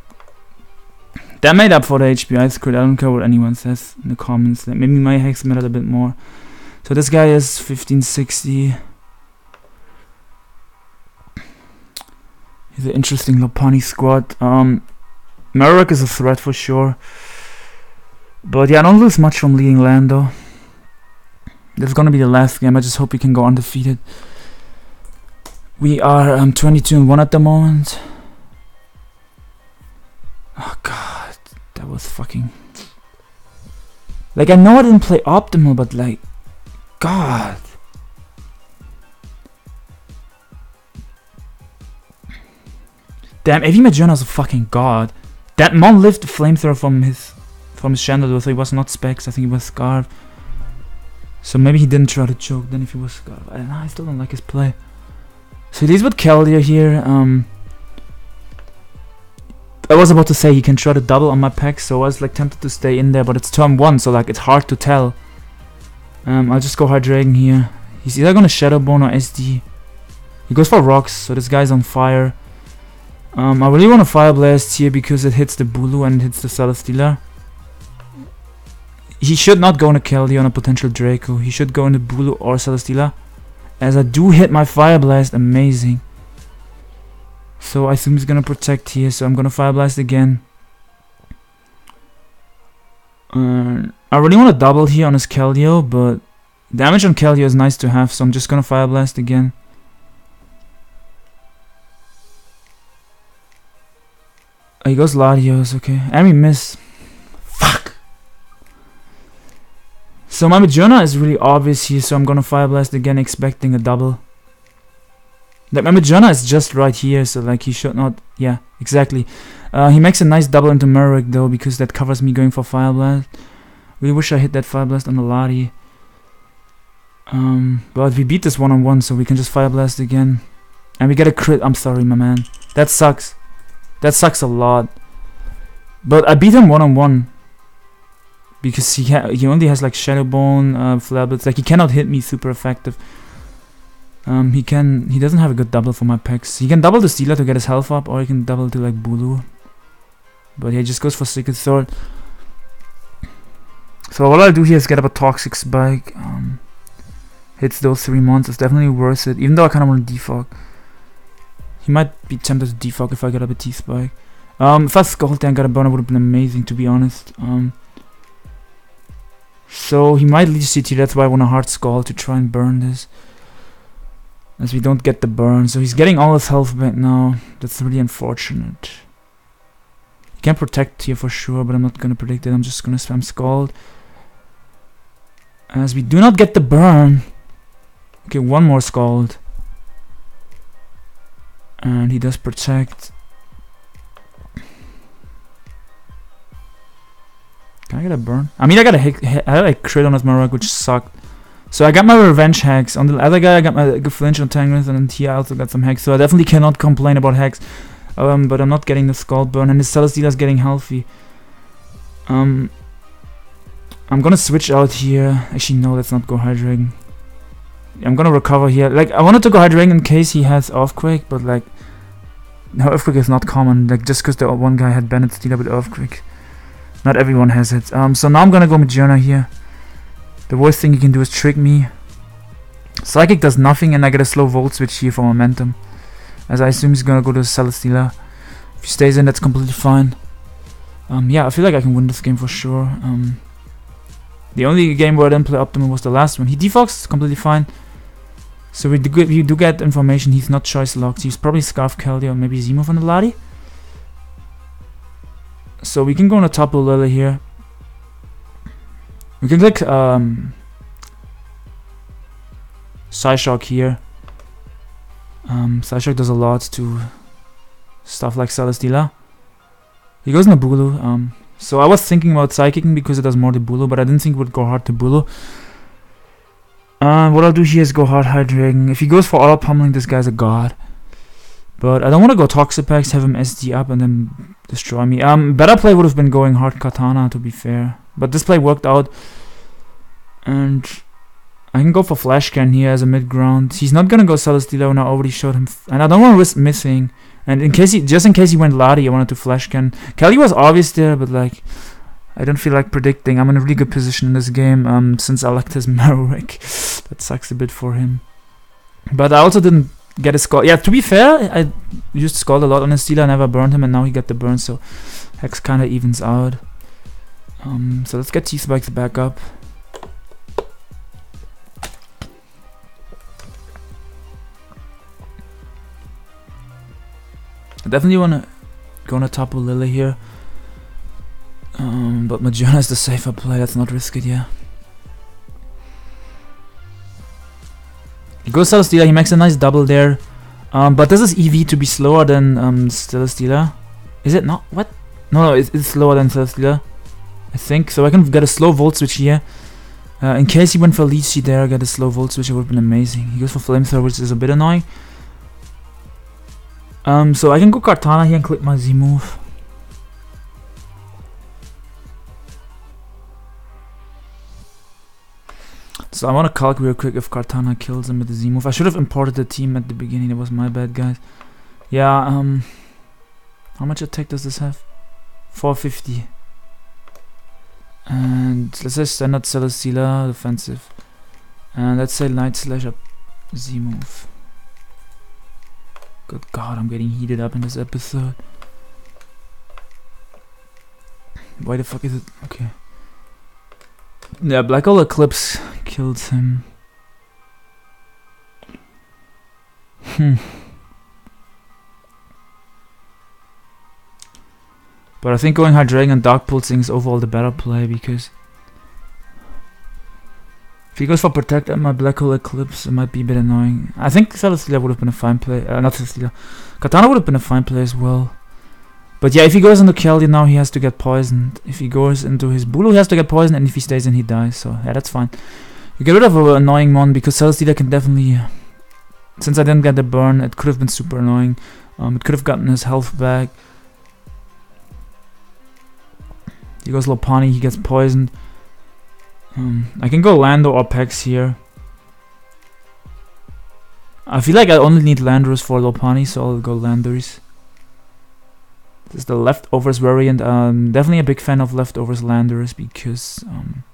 that made up for the HPI score. I don't care what anyone says in the comments. Like, maybe my hax mattered a little bit more. So this guy is 1560. He's an interesting Lopunny squad. Um, Marowak is a threat for sure. But yeah, I don't lose much from leading Lando. This is gonna be the last game. I just hope we can go undefeated. We are um, 22 and 1 at the moment. Oh god, that was fucking. Like, I know I didn't play optimal, but like, god. Damn, Eevee Magearna's a fucking god. That Mon lived the flamethrower from his from his Chandelure, so he was not Specs, I think he was Scarf. So maybe he didn't try to choke then if he was Scarf. I, know, I still don't like his play. So he's with Keldeo here. Um, I was about to say he can try to double on my pack, so I was like tempted to stay in there, but it's turn 1, so like it's hard to tell. Um, I'll just go Hydreigon here. He's either gonna Shadow Bone or SD. He goes for rocks, so this guy's on fire. Um, I really want to Fire Blast here because it hits the Bulu and hits the Celesteela. He should not go into Keldeo on a potential Draco. He should go into Bulu or Celesteela. As I do hit my Fire Blast, amazing. So I assume he's gonna protect here, so I'm gonna Fire Blast again. Uh, I really want to double here on his Keldeo, but damage on Keldeo is nice to have, so I'm just gonna Fire Blast again. Oh, he goes Latios, okay. And we miss. Fuck! So my Magearna is really obvious here, so I'm gonna Fire Blast again, expecting a double. Like my Magearna is just right here, so like he should not... Yeah, exactly. Uh, he makes a nice double into Marowak though, because that covers me going for Fire Blast. Really wish I hit that Fire Blast on the Lati. Um, but we beat this one on one, so we can just Fire Blast again. And we get a crit. I'm sorry, my man. That sucks. That sucks a lot. But I beat him one on one because he he only has like Shadow Bone, uh, Flare Blitz. Like he cannot hit me super effective. Um, he can he doesn't have a good double for my Pex. He can double the Steela to get his health up, or he can double to like Bulu. But he just goes for Secret Sword. So what I'll do here is get up a Toxic Spike. Um, hits those three monsters. Definitely worth it. Even though I kind of want to defog. He might be tempted to defog if I get up a T-Spike. Um, if I Skull Tank got a burner it would have been amazing to be honest. Um, so he might leave CT, that's why I want a hard Scald to try and burn this. As we don't get the burn, so he's getting all his health back now. That's really unfortunate. He can protect here for sure, but I'm not gonna predict it. I'm just gonna spam Scald. As we do not get the burn. Okay, one more Scald and he does protect. Can I get a burn? I mean, I got a hit, I had a crit on his Marowak, which sucked. So I got my revenge hax. On the other guy, I got my flinch on Tangrowth, and here I also got some hax. So I definitely cannot complain about hax. Um, but I'm not getting the Scald Burn, and his Celesteela's getting healthy. Um, I'm gonna switch out here. Actually, no, let's not go Hydreigon. I'm gonna recover here. Like, I wanted to go Hydreigon in case he has Earthquake, but like, no, Earthquake is not common. Like, just because the one guy had Banded Steela with Earthquake. Not everyone has it. Um, so now I'm gonna go Magearna here. The worst thing he can do is trick me. Psychic does nothing and I get a slow Volt Switch here for momentum. As I assume he's gonna go to Celesteela. If he stays in, that's completely fine. Um, yeah, I feel like I can win this game for sure. Um, the only game where I didn't play Optimal was the last one. He defogs, completely fine. So we do, get, we do get information he's not choice locked. He's probably Scarf Keldeo or maybe Zemo from the Lati. So we can go on a Tapu Lele here. We can click um, here. Um, does a lot to stuff like Celesteela. He goes in a Bulu. Um, so I was thinking about Psychicking because it does more to Bulu, but I didn't think it would go hard to Bulu. Uh, what I'll do here is go hard Hydreigon. If he goes for auto pummeling, this guy's a god. But I don't want to go Toxapex, have him SD up and then destroy me. Um, better play would have been going hard Kartana to be fair. But this play worked out. And I can go for Flash Can here as a mid ground. He's not gonna go Celesteela and I already showed him. and I don't want to risk missing. And in case he, just in case he went Lati, I wanted to Flash Can. Kelly was obvious there, but like, I don't feel like predicting. I'm in a really good position in this game um, since I left his (laughs) Marowak. that sucks a bit for him. But I also didn't get a Scald. Yeah, to be fair, I used Scald a lot on his. I never burned him, and now he got the burn, so hax kind of evens out. Um, so let's get T-Spikes back up. I definitely want to go on the Tapu Lele here. Um, but Magearna is the safer play, let's not risk it, yeah. He goes Celesteela, he makes a nice double there. Um, but this is EV to be slower than um, Celesteela. Is it not? What? No, no, it's, it's slower than Celesteela. I think. So I can get a slow Volt Switch here. Uh, in case he went for Leech Seed there, get a slow Volt Switch, it would have been amazing. He goes for Flamethrower, which is a bit annoying. Um, so I can go Kartana here and click my Z So I want to calculate real quick if Kartana kills him with the Z move. I should have imported the team at the beginning. It was my bad, guys. Yeah, um... How much attack does this have? 450. And let's say standard Celesteela, defensive. And let's say Night Slash up Z move. Good god, I'm getting heated up in this episode. Why the fuck is it? Okay. Yeah, Black Hole Eclipse killed him. Hmm. But I think going Hydreigon and Dark Pulsing is overall the better play because if he goes for Protect at my Black Hole Eclipse, it might be a bit annoying. I think Celesteela would have been a fine play. Uh, not Celesteela. Kartana would have been a fine play as well. But yeah, if he goes into Keldeo now, he has to get poisoned. If he goes into his Bulu, he has to get poisoned, and if he stays in, he dies. So yeah, that's fine. You get rid of an annoying one because Celesteela can definitely... Since I didn't get the burn, it could have been super annoying. Um, it could have gotten his health back. He goes Lopunny, he gets poisoned. Um, I can go Lando or Pex here. I feel like I only need Landorus for Lopunny, so I'll go Landorus. This is the leftovers variant. Um, definitely a big fan of leftovers Landorus because, um,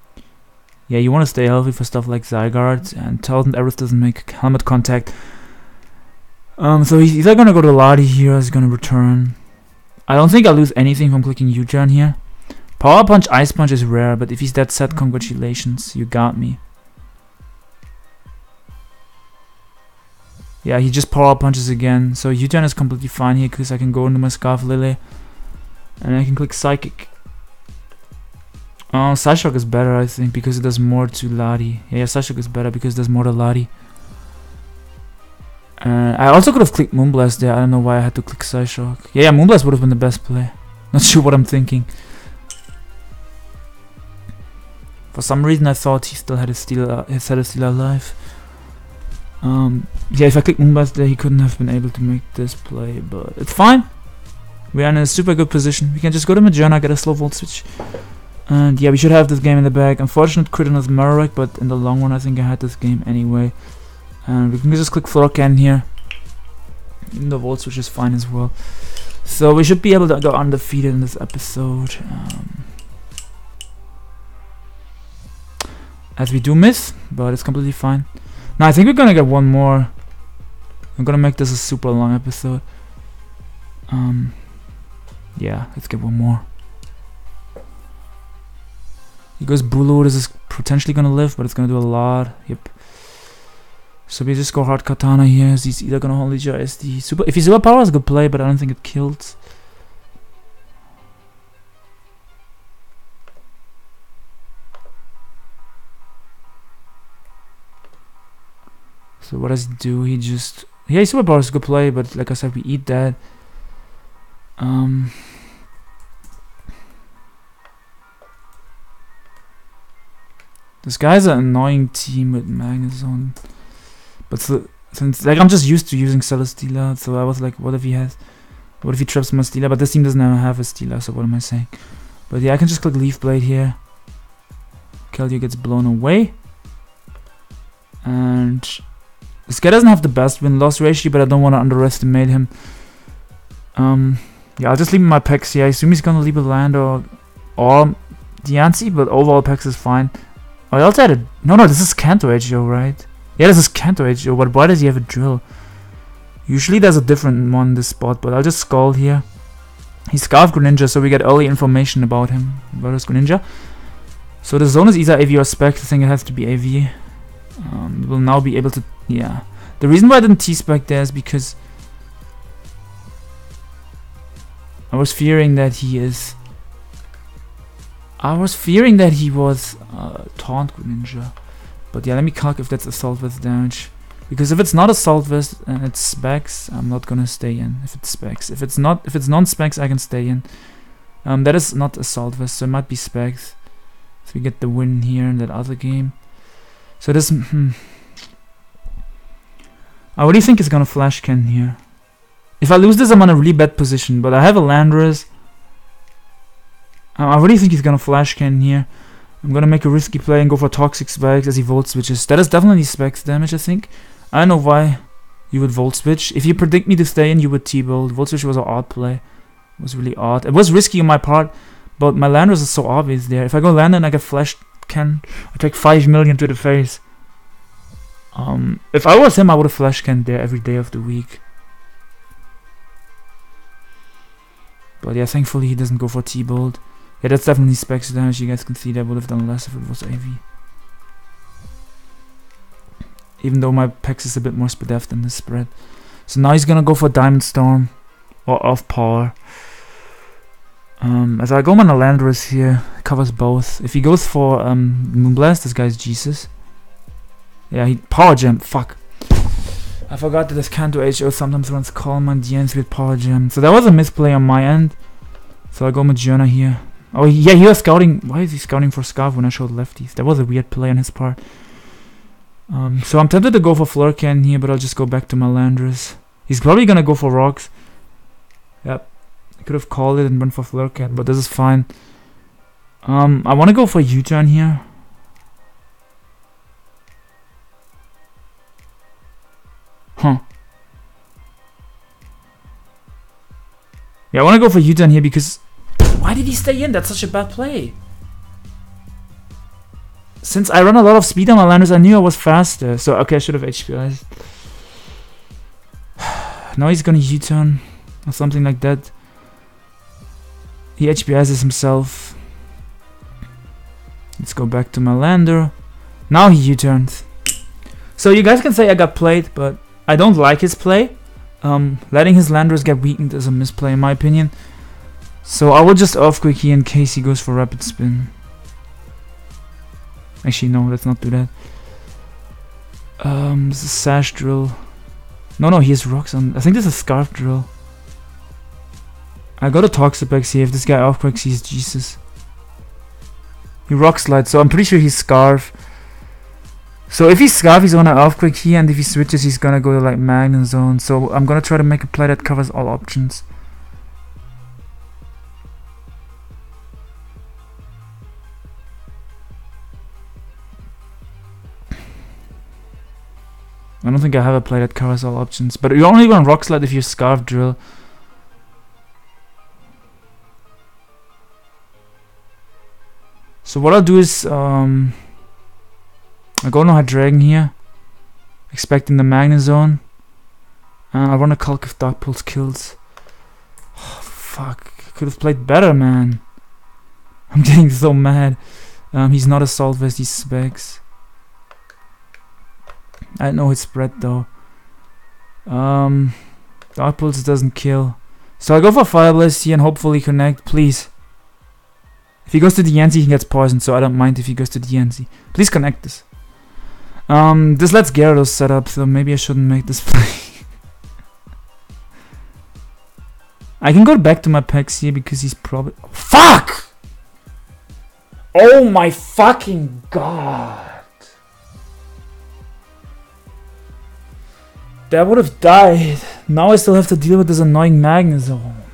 yeah, you want to stay healthy for stuff like Zygarde, and Talented Aerith doesn't make helmet contact. Um, so he's either gonna go to Lati here, he's gonna return. I don't think I lose anything from clicking U-turn here. Power Punch, Ice Punch is rare, but if he's that set, congratulations, you got me. Yeah, he just power punches again. So U-turn is completely fine here because I can go into my Scarf Lily. And I can click Psychic. Oh, Psyshock is better, I think, because it does more to Lati. Yeah, Psyshock is better because it does more to Lati. Uh, I also could have clicked Moonblast there. I don't know why I had to click Psyshock. Yeah, yeah, Moonblast would have been the best play. (laughs) Not sure what I'm thinking. For some reason, I thought he still had his steel, uh, his head still alive. Um, yeah, if I click Moonblast there, he couldn't have been able to make this play, but it's fine. We are in a super good position. We can just go to Magearna, get a slow volt switch. And yeah, we should have this game in the bag. Unfortunate crit on his Marowak, but in the long run, I think I had this game anyway. And we can just click Floor Can here. Even the volt switch is fine as well. So we should be able to go undefeated in this episode. Um, as we do miss, but it's completely fine. Now I think we're gonna get one more. I'm gonna make this a super long episode. Um, yeah, let's get one more. He goes Bulu, is potentially gonna live, but it's gonna do a lot. Yep. So we just go hard Kartana here. He's either gonna hold your SD. Super if he's super power is a good play, but I don't think it kills. So what does he do? He just yeah, is a good play, but like I said, we eat that. Um. This guy's an annoying team with Magnezone. But so, Since like I'm just used to using Celesteela, so I was like, what if he has, what if he traps my Steela? But this team doesn't have a Steela, so what am I saying? But yeah, I can just click Leaf Blade here. Keldeo gets blown away. And this guy doesn't have the best win-loss ratio, but I don't want to underestimate him. Um, yeah, I'll just leave my Pex here. I assume he's gonna leave a land or or Diancie, but overall Pex is fine. Oh, I also had a no, no. This is Kanto HO, right? Yeah, this is Kanto HO. But why does he have a drill? Usually there's a different one in this spot, but I'll just Scald here. He's Scarf Greninja, so we get early information about him, his Greninja. So the zone is either AV or Spec. I think it has to be AV. Um, we'll now be able to, yeah. The reason why I didn't T-Spec there is because I was fearing that he is I was fearing that he was uh, Taunt Greninja. But yeah, let me calc if that's Assault Vest damage. Because if it's not Assault Vest and it's Specs, I'm not gonna stay in. If it's Specs. If it's not if it's non-Specs, I can stay in. Um, that is not Assault Vest, so it might be Specs. So we get the win here in that other game. So this... Hmm. I really think it's gonna Flash Can here. If I lose this, I'm on a really bad position. But I have a Landorus. I really think he's gonna flash cannon here. I'm gonna make a risky play and go for toxic spikes as he volt switches. That is definitely specs damage, I think. I don't know why you would volt switch. If you predict me to stay in, you would T-bolt. Volt switch was an odd play. It was really odd. It was risky on my part, but my Landorus is so obvious there. If I go land and I get flash can, I take 5 million to the face. Um, if I was him, I would have flash can there every day of the week. But yeah, thankfully he doesn't go for T-bolt. Yeah, that's definitely specs damage. You guys can see that would have done less if it was AV. Even though my Pex is a bit more spread than the spread. So now he's gonna go for Diamond Storm or Earth Power. Um, as I go on Landorus here, covers both. If he goes for um, Moonblast, this guy's Jesus. Yeah, he Power Gem. Fuck. I forgot that this Kanto HO sometimes runs Calm on DNs with Power Gem. So that was a misplay on my end. So I go Magearna here. Oh yeah, he was scouting. Why is he scouting for Scarf when I showed lefties? That was a weird play on his part. Um, so I'm tempted to go for Flurcan here, but I'll just go back to my Landorus. He's probably gonna go for rocks. I could have called it and went for Flurcan, but this is fine. Um, I want to go for U-turn here. Huh. Yeah, I want to go for U-turn here because why did he stay in? That's such a bad play. Since I run a lot of speed on my Landorus, I knew I was faster. So, okay, I should have HPI'd. (sighs) now he's gonna U-turn or something like that. He HPIs himself. Let's go back to my lander. Now he U-turns. So you guys can say I got played, but I don't like his play. Um, letting his landers get weakened is a misplay in my opinion. So I will just Earthquake here in case he goes for Rapid Spin. Actually, no, let's not do that. Um, this is Sash Drill. No, no, he has rocks on. I think this is a Scarf Drill. I got a Toxapex here. If this guy Earthquake he's Jesus. He Rock Slide, so I'm pretty sure he's Scarf. So if he's Scarf, he's gonna Earthquake here, and if he switches, he's gonna go to like Magnezone. So I'm gonna try to make a play that covers all options. I don't think I have a play that covers all options. But you only run Rock Slide if you Scarf Drill. So what I'll do is, um, I go no Hydreigon here, expecting the Magnezone. And I run a Calc if Dark Pulse kills. Oh, fuck, could have played better, man. I'm (laughs) getting so mad. Um, he's not Assault Vest, he's Specs. I know it's spread though. Um, Dark Pulse doesn't kill. So I go for Fire Blast here and hopefully connect, please. If he goes to the he gets poisoned, so I don't mind if he goes to the. Please connect this. Um, this lets Gyarados set up, so maybe I shouldn't make this (laughs) play. I can go back to my Pex here because he's probably... FUCK! Oh my fucking god! That would have died. Now I still have to deal with this annoying Magnezone.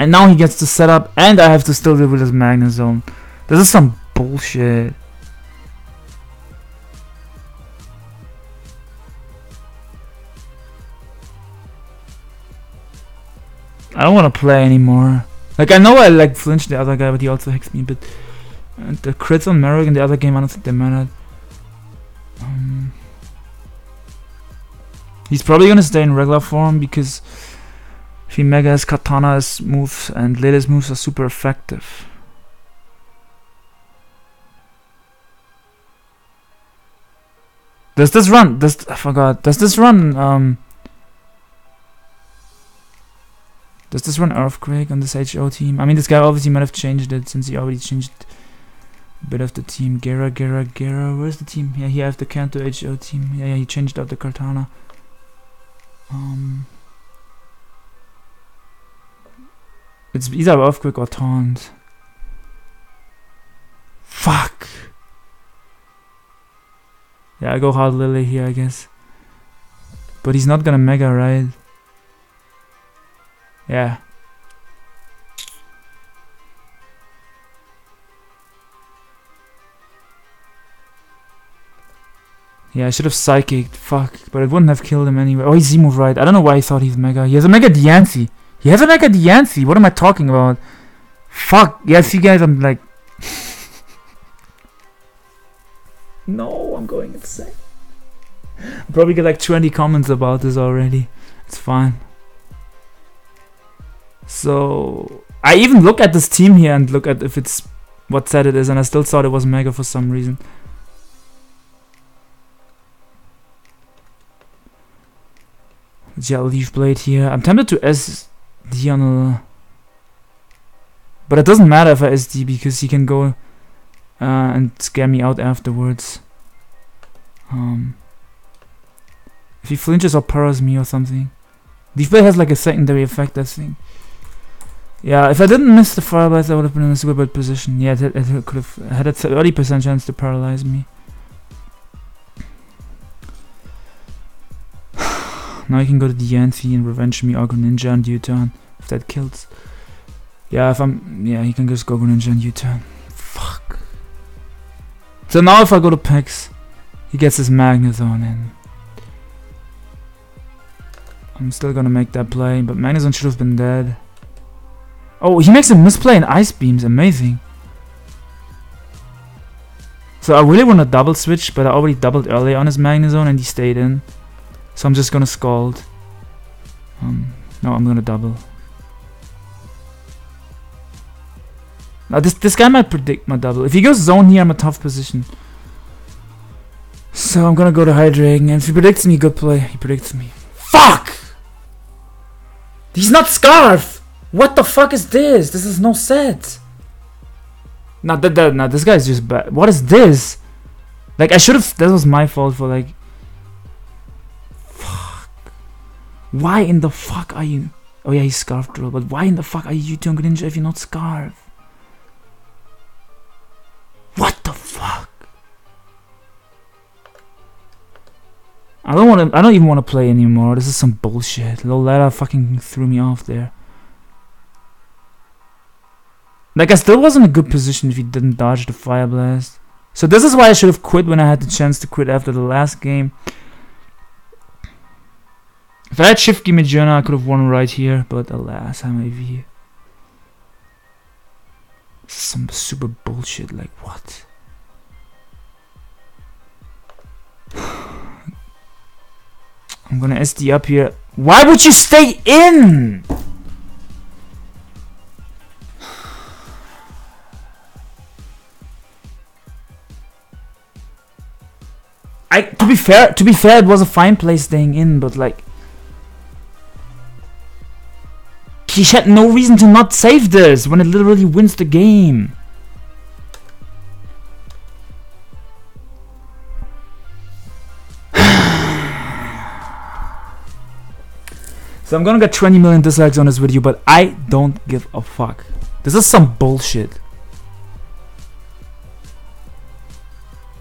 And now he gets to set up and I have to still deal with this Magnezone. This is some bullshit. I don't want to play anymore. Like I know I like flinched the other guy, but he also hacks me. But uh, the crits on Marowak in the other game, I don't think they mattered. Um, he's probably gonna stay in regular form because he Kartana's moves and Lily's moves are super effective. Does this run? Does I forgot? Does this run? Um, Does this run Earthquake on this HO team? I mean, this guy obviously might have changed it since he already changed a bit of the team. Gera, Gera, Gera. Where's the team? Yeah, he has the Kanto HO team. Yeah, yeah, he changed out the Kartana. Um, it's either Earthquake or Taunt. Fuck. Yeah, I go hard Lily here, I guess. But he's not gonna Mega, right? Yeah. Yeah, I should have psychic. Fuck, but it wouldn't have killed him anyway. Oh, he's Z-move right. I don't know why he thought he's Mega. He has a Mega Diancie. He has a Mega Diancie. What am I talking about? Fuck. Yeah, see guys, I'm like... no, I'm going insane. Probably get like 20 comments about this already. It's fine. So I even look at this team here and look at if it's what set it is, and I still thought it was Mega for some reason. Yeah, Leaf Blade here. I'm tempted to SD on a... But it doesn't matter if I SD because he can go uh, and scare me out afterwards. Um, if he flinches or paras me or something. Leaf Blade has like a secondary effect, I think. Yeah, if I didn't miss the fire blast, I would have been in a super bad position. Yeah, it, it could have had a 30% chance to paralyze me. Now I can go to the Yanthi and revenge me Argo Ninja and U-turn if that kills. Yeah, if I'm yeah, he can just go Ninja and U-turn. Fuck. So now if I go to Pex, he gets his Magnezone in. I'm still gonna make that play, but Magnezone should have been dead. Oh, he makes a misplay in Ice Beams. Amazing. So I really want to double switch, but I already doubled earlier on his Magnezone and he stayed in. So I'm just gonna Scald. Um, no, I'm gonna double. Now this this guy might predict my double. If he goes zone here, I'm a tough position. So I'm gonna go to Hydreigon, and if he predicts me, good play. He predicts me. Fuck! He's not Scarf! What the fuck is this? This is no set. Nah, that, that, nah, this guy's just bad. What is this? Like, I should have. That was my fault for like. Why in the fuck are you? Oh yeah, he's Scarf Drill, but why in the fuck are you Young Ninja if you're not Scarf? What the fuck? I don't want to. I don't even want to play anymore. This is some bullshit. Loletta fucking threw me off there. Like, I still wasn't in a good position if he didn't dodge the Fire Blast. So this is why I should have quit when I had the chance to quit after the last game. If I had Shift Gear Magearna, I could have won right here, but alas, I'm AV. Some super bullshit, like what? (sighs) I'm gonna SD up here. Why would you stay in? (sighs) I to be fair, to be fair, it was a fine place staying in, but like he had no reason to not save this when it literally wins the game. (sighs) so I'm gonna get 20 million dislikes on this video, but I don't give a fuck. This is some bullshit.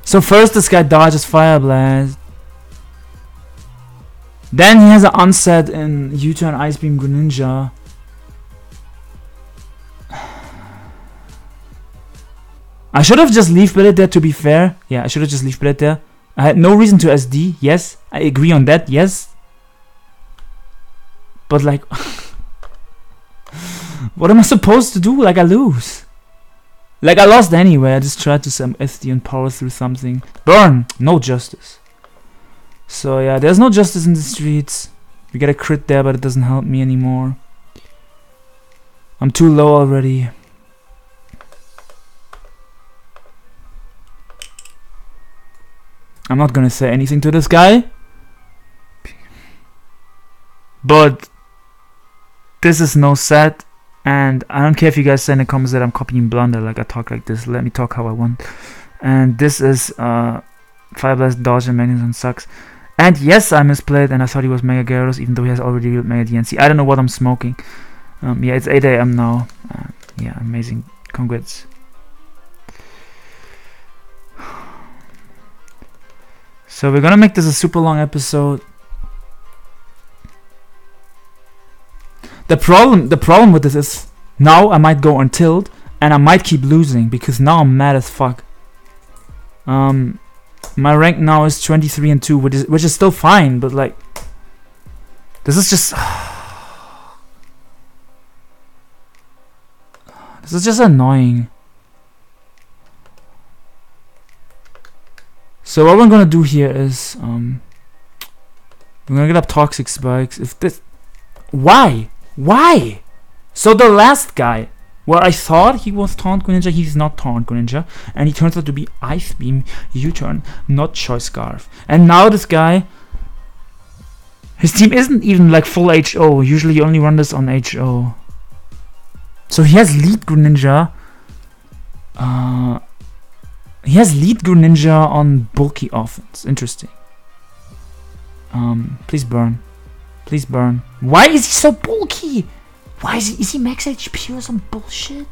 So first this guy dodges Fire Blast. Then he has an onset in U-turn Ice Beam Greninja. I should have just leave it there to be fair. Yeah, I should have just leave it there. I had no reason to SD. Yes, I agree on that. Yes. But like (laughs) what am I supposed to do? Like I lose. Like I lost anyway. I just tried to some SD and power through something. Burn. No justice. So yeah, there's no justice in the streets. We get a crit there, but it doesn't help me anymore. I'm too low already. I'm not gonna say anything to this guy. But this is no set. And I don't care if you guys say in the comments that I'm copying Blunder, like I talk like this. Let me talk how I want. And this is uh, Fire Blast Dodge and Magneton sucks. And yes, I misplayed and I thought he was Mega Gyarados, even though he has already revealed Mega Diancie. I don't know what I'm smoking. Um, yeah, it's 8 a.m. now. Uh, yeah, amazing. Congrats. So we're gonna make this a super long episode. The problem, the problem with this is now I might go on tilt and I might keep losing because now I'm mad as fuck. Um, my rank now is 23 and 2, which is which is still fine, but like this is just (sighs) this is just annoying. So what we're gonna do here is um, we're gonna get up toxic spikes. If this, why? Why? So the last guy, where I thought he was Taunt Greninja, he's not Taunt Greninja, and he turns out to be Ice Beam U-Turn, not Choice Scarf. And now this guy, his team isn't even like full HO. Usually you only run this on HO. So he has lead Greninja. Uh, he has lead Greninja on bulky offense. Interesting. Um, please burn. Please burn. Why is he so bulky? Why is he, is he max HP or some bullshit?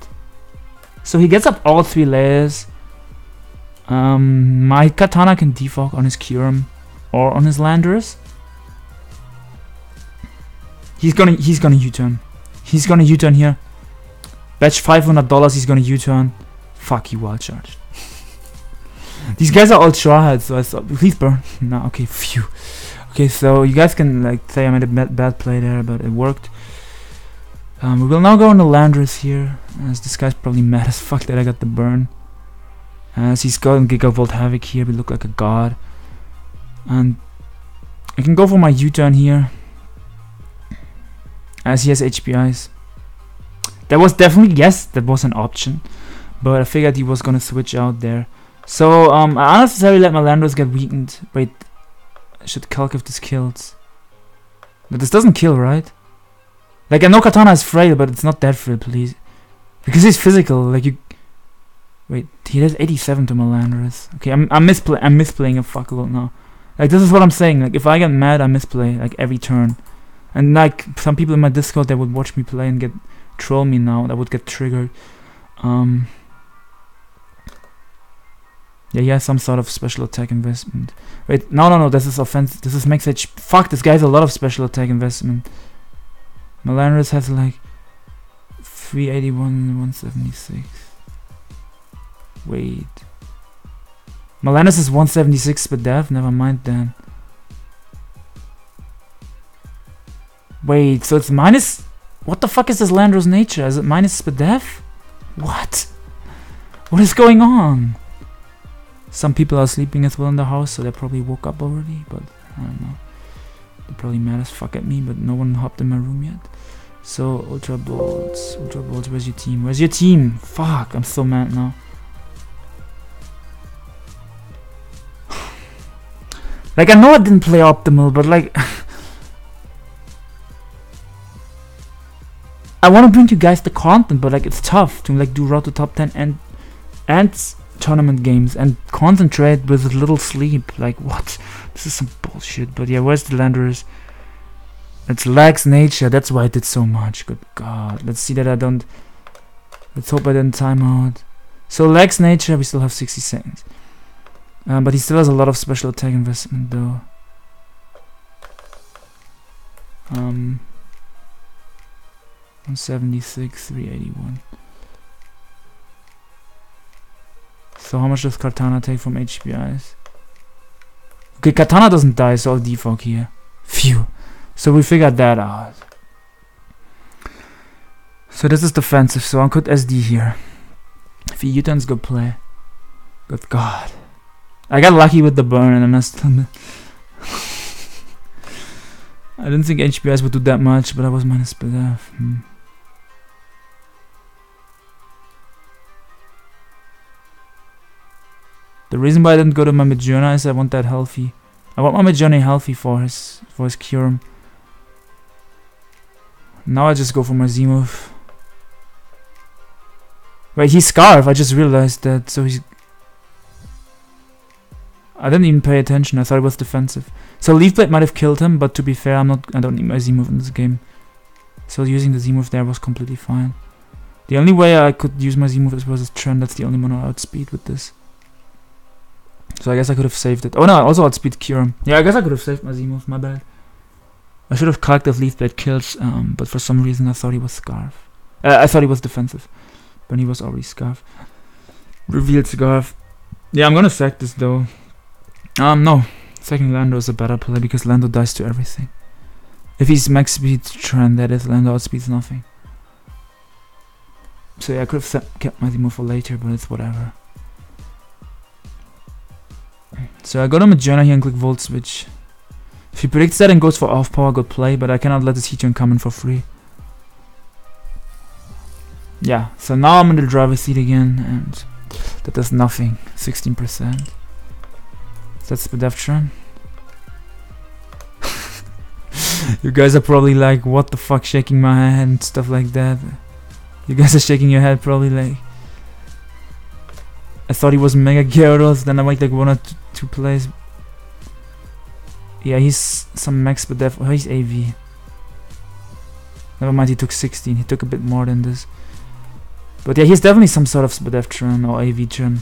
So he gets up all three layers. Um, my Kartana can defog on his Kyurem or on his Landorus. He's gonna he's gonna U-turn. He's gonna U-turn here. Batch five hundred dollars. He's gonna U-turn. Fuck you, wild charge. (laughs) These guys are all tryhards, so I thought please burn. (laughs) no, okay, phew. Okay, so you guys can like say I made a bad, bad play there, but it worked. Um, we will now go on the Landorus here, as this guy's probably (laughs) mad as fuck that I got the burn. As he's got Gigavolt Havoc here, we look like a god. And I can go for my U-turn here. As he has HP Ice. That was definitely, yes, that was an option. But I figured he was gonna switch out there. So, um, I unnecessarily let my Landorus get weakened. Wait, should calc if this kills. But this doesn't kill, right? Like, I know Kartana is frail, but it's not that frail, please. Because he's physical, like you... Wait, he has 87 to my Melandris. Okay, I'm I'm, misplay I'm misplaying a fuckload now. Like, this is what I'm saying. Like, if I get mad, I misplay, like, every turn. And, like, some people in my Discord, they would watch me play and get... Troll me now, that would get triggered. Um... Yeah, he has some sort of special attack investment. Wait, no, no, no, this is offensive. This is max. Fuck, this guy has a lot of special attack investment. Melandris has like 381 and 176. Wait. Melandris is 176 but death? Never mind then. Wait, so it's minus... What the fuck is this Landorus nature? Is it minus death? What? What is going on? Some people are sleeping as well in the house, so they probably woke up already, but I don't know. They probably mad as fuck at me, but no one hopped in my room yet. So, Ultra Bolts, Ultra Bolts, where's your team? Where's your team? Fuck, I'm so mad now. (sighs) like, I know I didn't play optimal, but like... (laughs) I want to bring you guys the content, but like, it's tough to like do route to top 10 and... And tournament games and concentrate with little sleep. Like, what? This is some bullshit. But yeah, where's the Landorus? It's lax nature. That's why I did so much. Good God. Let's see that I don't... Let's hope I didn't time out. So lax nature, we still have 60 seconds. Um, but he still has a lot of special attack investment though. Um, 176, 381. So how much does Kartana take from HP Ice? Okay, Kartana doesn't die, so I'll defog here. Phew. So we figured that out. So this is defensive, so I could SD here. If he U-turns, good play. Good God. I got lucky with the burn and I still... (laughs) I didn't think HP Ice would do that much, but I was minus BDF. Hmm. The reason why I didn't go to my Magearna is I want that healthy. I want my Magearna healthy for his for his cure. Now I just go for my Z-move. Wait, he's Scarf, I just realized that, so he's... I didn't even pay attention, I thought it was defensive. So Leaf Blade might have killed him, but to be fair, I'm not. I don't need my Z move in this game. So using the Z move there was completely fine. The only way I could use my Z move was a Tran. That's the only one I outspeed with this. So I guess I could have saved it. Oh no, I also outspeed Kyurem. Yeah, I guess I could have saved Z. My bad. I should have if Leaf Blade kills, um, but for some reason I thought he was Scarf. Uh, I thought he was defensive, but he was already Scarf. Revealed Scarf. Yeah, I'm gonna sack this though. Um, no, Second Lando is a better play because Lando dies to everything. If he's max speed Tran, that is, Lando outspeeds nothing. So yeah, I could have kept my demo for later, but it's whatever. So I go to Magearna here and click Volt Switch. If he predicts that and goes for Earth Power, good play, but I cannot let this Heatran come in for free. Yeah, so now I'm in the driver's seat again, and that does nothing. 16%. That's Tran. (laughs) you guys are probably like, what the fuck, shaking my head and stuff like that. You guys are shaking your head probably like. I thought he was Mega Gyarados, then I went like one or two plays. Yeah, he's some max but def. Oh, he's AV. Never mind, he took 16. He took a bit more than this. But yeah, he's definitely some sort of Spadef Tran or AV Tran.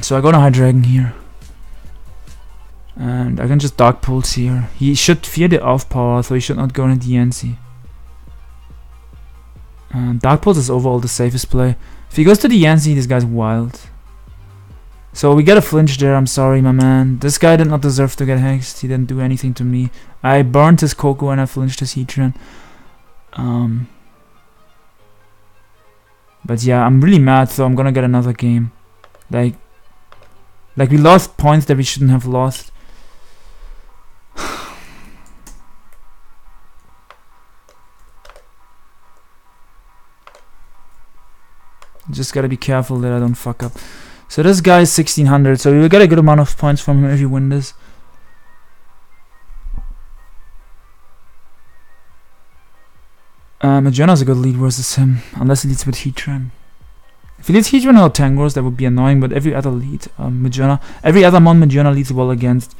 So I go to Dragon here. And I can just Dark Pulse here. He should fear the Earth Power, so he should not go into Diancie. And Dark Pulse is overall the safest play. If he goes to Diancie, this guy's wild. So we get a flinch there, I'm sorry my man. This guy did not deserve to get hexed, he didn't do anything to me. I burned his Koko and I flinched his Heatran. Um, but yeah, I'm really mad, so I'm gonna get another game. Like, like we lost points that we shouldn't have lost. (sighs) Just gotta be careful that I don't fuck up. So this guy is 1600, so you'll get a good amount of points from him if you win this. Uh, Magearna's a good lead versus him, unless he leads with Heatran. If he leads Heatran or Tangrowth, that would be annoying, but every other lead, um, Magearna, every other Mon Magearna leads well against.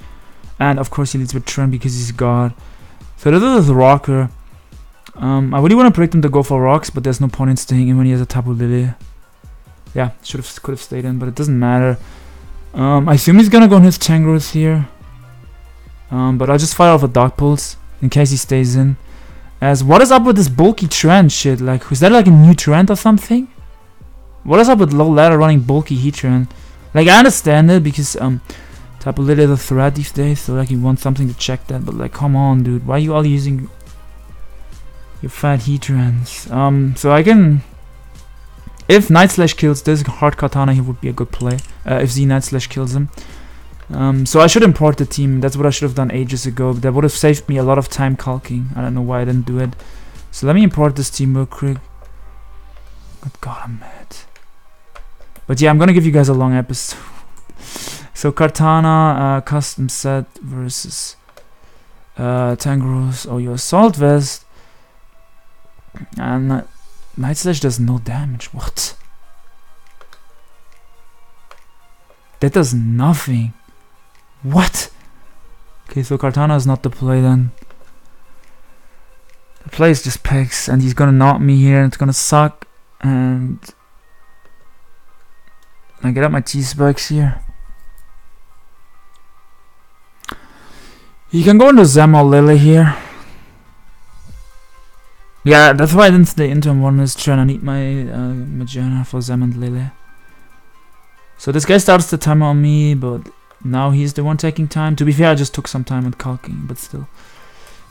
And of course he leads with Tran because he's God. So this is Rocker. Um, I really want to predict him to go for rocks, but there's no point in staying in when he has a Tapu Lele. Yeah, should have could have stayed in, but it doesn't matter. Um, I assume he's gonna go on his Tangrowth here. Um, but I'll just fire off a Dark Pulse in case he stays in. As what is up with this bulky Tran shit? Like, is that like a new trend or something? What is up with low ladder running bulky Heatran? Like I understand it because um is a threat these days, so like you want something to check that, but like come on dude, why are you all using your fat Heatrans? Um so I can if Night Slash kills this hard Kartana he would be a good play. Uh, if Z Night Slash kills him. Um, so I should import the team. That's what I should have done ages ago. That would have saved me a lot of time calcing. I don't know why I didn't do it. So let me import this team real quick. Good God, I'm mad. But yeah, I'm gonna give you guys a long episode. (laughs) so Kartana uh, custom set versus uh, Tangrowth. Oh, your assault vest. And Night Slash does no damage. What? That does nothing. What? Okay, so Kartana is not the play then. The play is just Pex, and he's gonna knock me here, and it's gonna suck. And I get out my T-spikes here. You can go into Zem or Lele here. Yeah, that's why I didn't stay into him one is trying to need my uh, Magearna for Zem and Lele. So this guy starts the timer on me, but now he's the one taking time. To be fair, I just took some time with calcing, but still.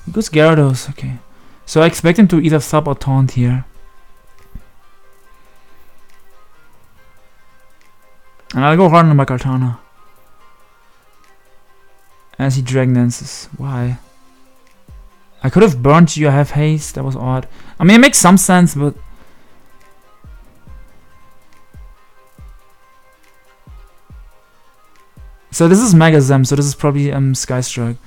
He goes Gyarados, okay. So I expect him to either sub or taunt here. And I'll go hard on my Kartana. As he Dragon Dances. Why? I could have burnt you, I have Haze, that was odd. I mean, it makes some sense, but... So this is Mega Zem, so this is probably um, Sky Strike.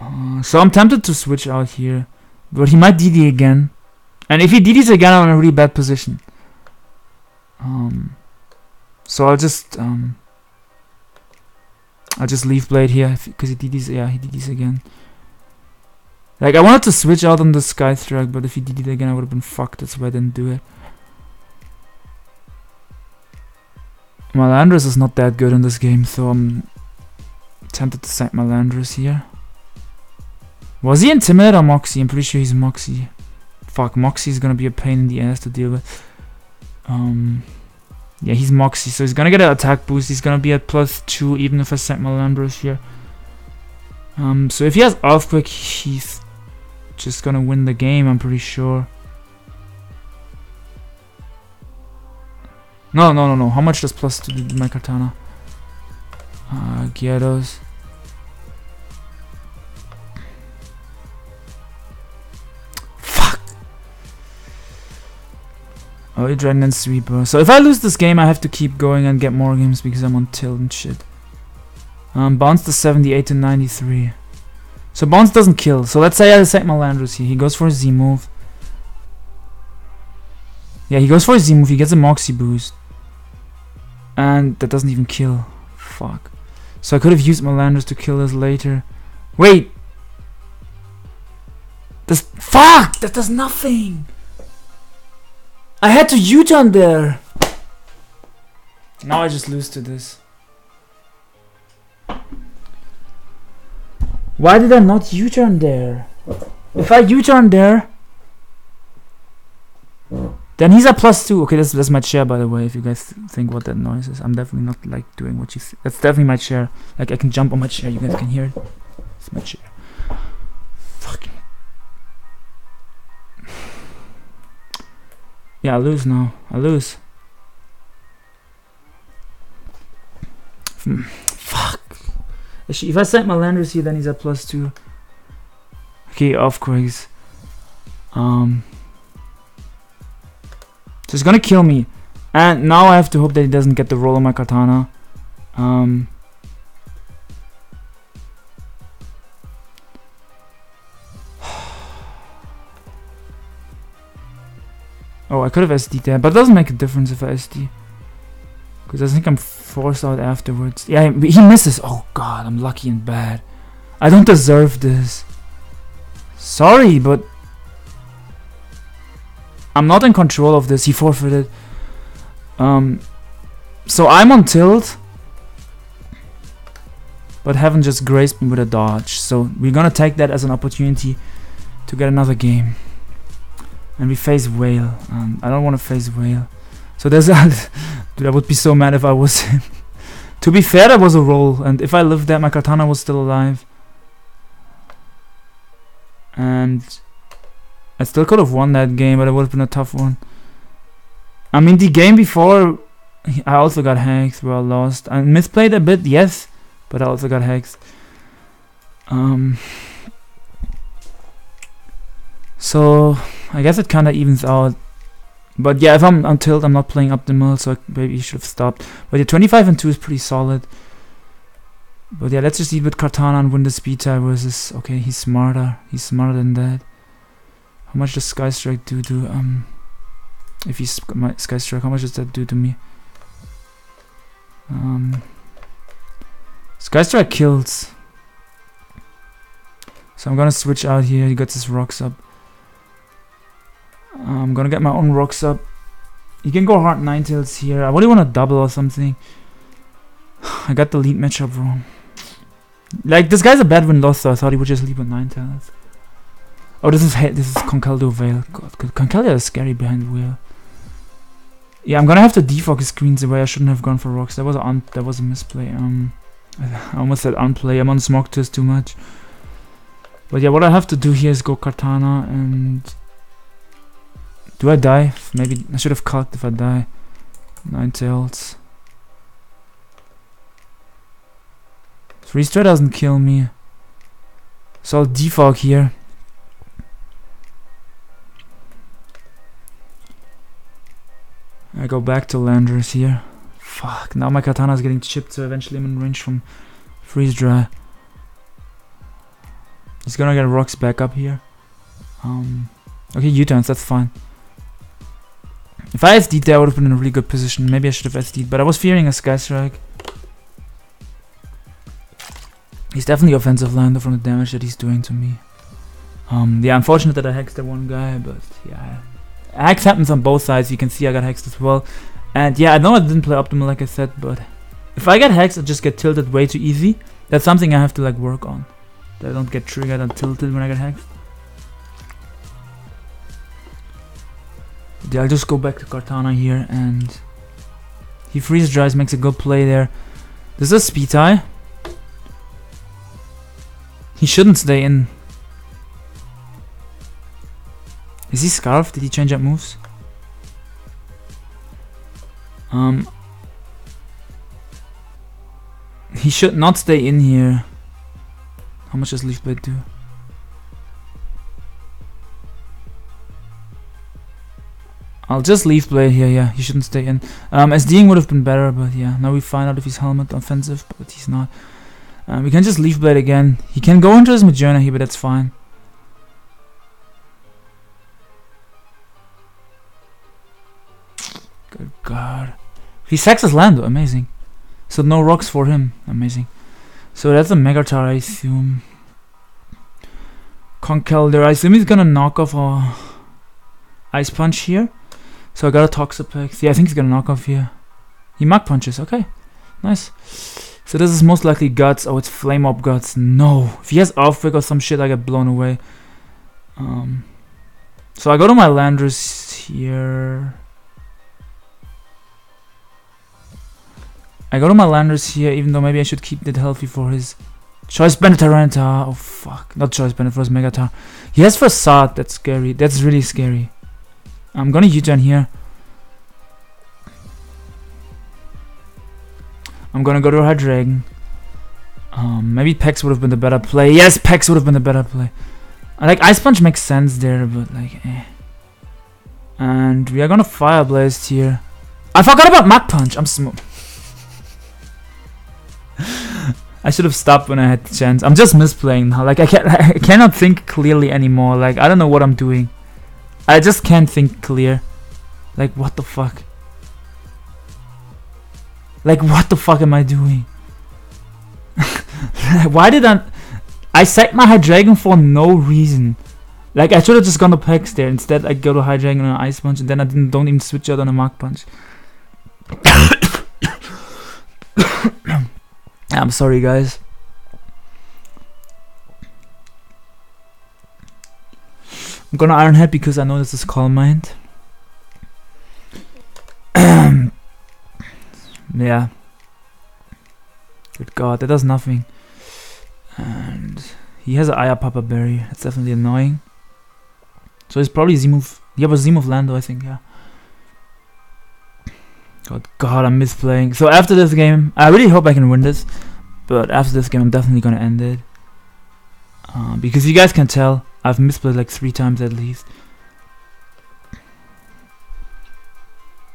Uh, so I'm tempted to switch out here. But he might DD again. And if he DDs again, I'm in a really bad position. Um, so I'll just um, I'll just Leaf Blade here because he DDs. Yeah, he DDs again. Like I wanted to switch out on the Sky Strike, but if he did it again, I would have been fucked. That's why I didn't do it. Malandris is not that good in this game, so I'm tempted to sack Malandris here. Was he Intimidate or Moxie? I'm pretty sure he's Moxie. Fuck, Moxie is gonna be a pain in the ass to deal with. Um, yeah, he's Moxie, so he's gonna get an attack boost. He's gonna be at plus 2 even if I set Malandros here. Um, so if he has Earthquake, he's just gonna win the game, I'm pretty sure. No, no, no, no. How much does plus 2 do my Kartana? Uh, Gyarados. Oh, Dragon Sweeper. So if I lose this game, I have to keep going and get more games because I'm on tilt and shit. Um, bounce to 78 to 93. So bounce doesn't kill. So let's say I set Malandros here. He goes for a Z move. Yeah, he goes for a Z move. He gets a Moxie boost. And that doesn't even kill. Fuck. So I could have used Malandros to kill this later. Wait! This- FUCK! That does nothing! I had to U-turn there. Now I just lose to this. Why did I not U-turn there? If I U-turn there, then he's a plus two. Okay, that's that's my chair, by the way. If you guys think what that noise is, I'm definitely not like doing what you. that's definitely my chair. Like I can jump on my chair. You guys can hear it. It's my chair. Fucking (sighs) Yeah, I lose now. I lose. Hmm, fuck. If I set my Landers here, then he's at plus two. Okay, Earthquakes. Um. So he's gonna kill me. And now I have to hope that he doesn't get the roll on my Kartana. Um. (sighs) Oh, I could have SD there, but it doesn't make a difference if I SD. Because I think I'm forced out afterwards. Yeah, he misses. Oh god, I'm lucky and bad. I don't deserve this. Sorry, but... I'm not in control of this. He forfeited. Um, so I'm on tilt. But Heaven just graced me with a dodge. So we're gonna take that as an opportunity to get another game and we face whale. Um, I don't want to face whale. So there's a (laughs) dude. I would be so mad if I was (laughs) him. to be fair, that was a roll, and if I lived that, my Kartana was still alive. And I still could have won that game, but it would have been a tough one. I mean, the game before, I also got hacked where I lost. I misplayed a bit, yes, but I also got hacked. Um. So I guess it kinda evens out. But yeah, if I'm on tilt, I'm not playing optimal, so maybe you should have stopped. But yeah, 25 and 2 is pretty solid. But yeah, let's just eat with Kartana and win the speed tie versus... Okay, he's smarter. He's smarter than that. How much does Sky Strike do to... um? If he's my Sky Strike, how much does that do to me? Um, Sky Strike kills. So I'm gonna switch out here. He got his rocks up. I'm gonna get my own rocks up. You can go hard Ninetales here. I really want to double or something. (sighs) I got the lead matchup wrong. Like this guy's a bad win loss, so I thought he would just leave with Ninetales. Oh, this is this is Conkeldurr Veil. God, Conkeldurr is scary behind wheel. Yeah, I'm gonna have to defog his screens away. I shouldn't have gone for rocks. That was a un that was a misplay. Um, (laughs) I almost said unplay. I'm on twist too much. But yeah, what I have to do here is go Kartana and do I die? Maybe I should have cut if I die. Ninetales. Dry doesn't kill me. So I'll defog here. I go back to Landorus here. Fuck, now my Kartana is getting chipped, so eventually I'm in range from freeze dry. He's gonna get rocks back up here. Um, okay, U-turns, that's fine. If I SD'd there, I would have been in a really good position. Maybe I should have SD'd, but I was fearing a Sky Strike. He's definitely offensive lander from the damage that he's doing to me. Um, yeah, unfortunate that I hexed that one guy, but yeah. Hex happens on both sides. You can see I got hexed as well. And yeah, I know I didn't play optimal like I said, but if I get hexed, I just get tilted way too easy. That's something I have to like work on. That I don't get triggered and tilted when I get hexed. I'll just go back to Kartana here and he freeze dries, makes a good play there. This is a speed tie. He shouldn't stay in. Is he Scarf? Did he change up moves? Um, he should not stay in here. How much does Leaf Blade do? I'll just Leaf Blade here, yeah, he shouldn't stay in. Um, SDing would have been better, but yeah, now we find out if he's helmet offensive, but he's not. Um, we can just Leaf Blade again. He can go into his Magearna here, but that's fine. Good god. He sacks his Lando, amazing. So no rocks for him, amazing. So that's a Megatar, I assume. Conkeldurr, I assume he's gonna knock off a Ice Punch here. So I got a Toxapex. Yeah, I think he's gonna knock off here. He Mach Punches, okay. Nice. So this is most likely Guts. Oh, it's Flame Orb Guts. No. If he has Earthquake or some shit, I get blown away. Um, so I go to my Landorus here. I go to my Landorus here, even though maybe I should keep that healthy for his Choice Band Tyranitar. Oh fuck. Not Choice Band for his Megatar. He has Facade. That's scary. That's really scary. I'm gonna U-turn here. I'm gonna go to Hydreigon. Um, maybe Pex would have been the better play. Yes, Pex would have been the better play. Like, Ice Punch makes sense there, but like, eh. And we are gonna Fire Blast here. I forgot about Mach Punch. I'm smooth. (laughs) I should have stopped when I had the chance. I'm just misplaying now. Like I can't, (laughs) I cannot think clearly anymore. Like I don't know what I'm doing. I just can't think clear. Like what the fuck? Like what the fuck am I doing? (laughs) Why did I? I sacked my Hydreigon for no reason. Like I should have just gone to Pex there. Instead, I go to Hydreigon on an Ice Punch, and then I didn't don't even switch out on a Mach Punch. (coughs) (coughs) I'm sorry, guys. I'm gonna Iron Head because I know this is Calm Mind. (clears throat) yeah. Good God, that does nothing. And he has an Iapapa Berry. That's definitely annoying. So it's probably Z-move. Yeah, but Z-move Lando, I think, yeah. God, God, I'm misplaying. So after this game, I really hope I can win this. But after this game, I'm definitely gonna end it. Uh, because you guys can tell, I've misplayed like three times at least.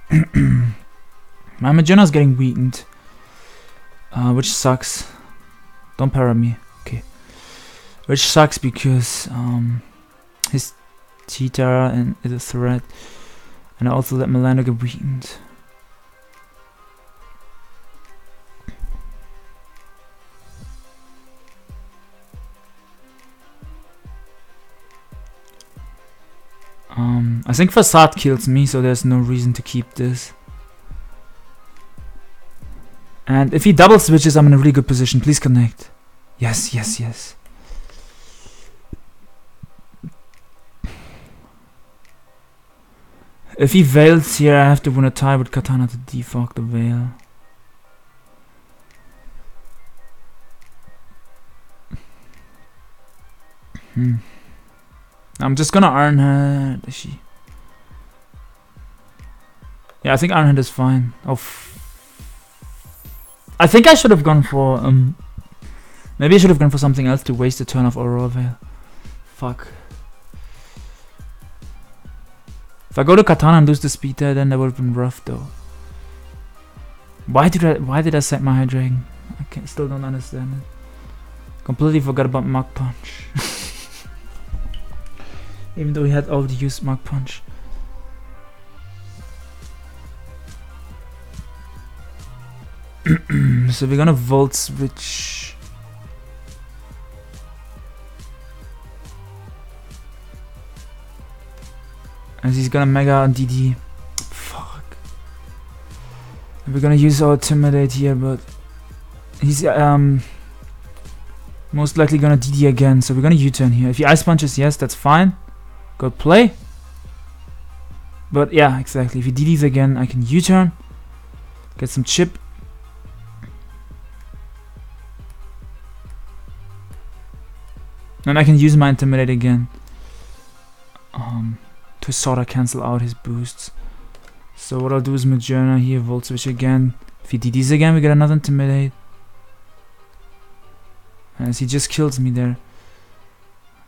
(clears throat) My Magearna's getting weakened. Uh, which sucks. Don't para me. Okay. Which sucks because um, his Cheetah and is a threat. And I also let Milano get weakened. I I think Facade kills me, so there's no reason to keep this. And if he double switches, I'm in a really good position. Please connect. Yes, yes, yes. If he veils here, I have to win a tie with Kartana to defog the veil. Hmm. I'm just gonna Iron Head. Is she? Yeah, I think Iron Head is fine. Oh. I think I should have gone for um. Maybe I should have gone for something else to waste the turn of Aurora Veil. Fuck. If I go to Kartana and lose the speed there, then that would have been rough though. Why did I why did I set my Hydreigon? I can, still don't understand it. Completely forgot about Mach Punch. (laughs) Even though he had already used Mach Punch. (clears throat) so we're gonna Volt Switch. And he's gonna Mega DD. Fuck. We're gonna use our Intimidate here, but he's um most likely gonna DD again, so we're gonna U-turn here. If he Ice Punches, yes, that's fine. Good play. But yeah, exactly. If he DDs again, I can U-turn. Get some chip. And I can use my Intimidate again. Um, to sort of cancel out his boosts. So what I'll do is Magearna here, Volt Switch again. If he DDs again, we get another Intimidate. As he just kills me there.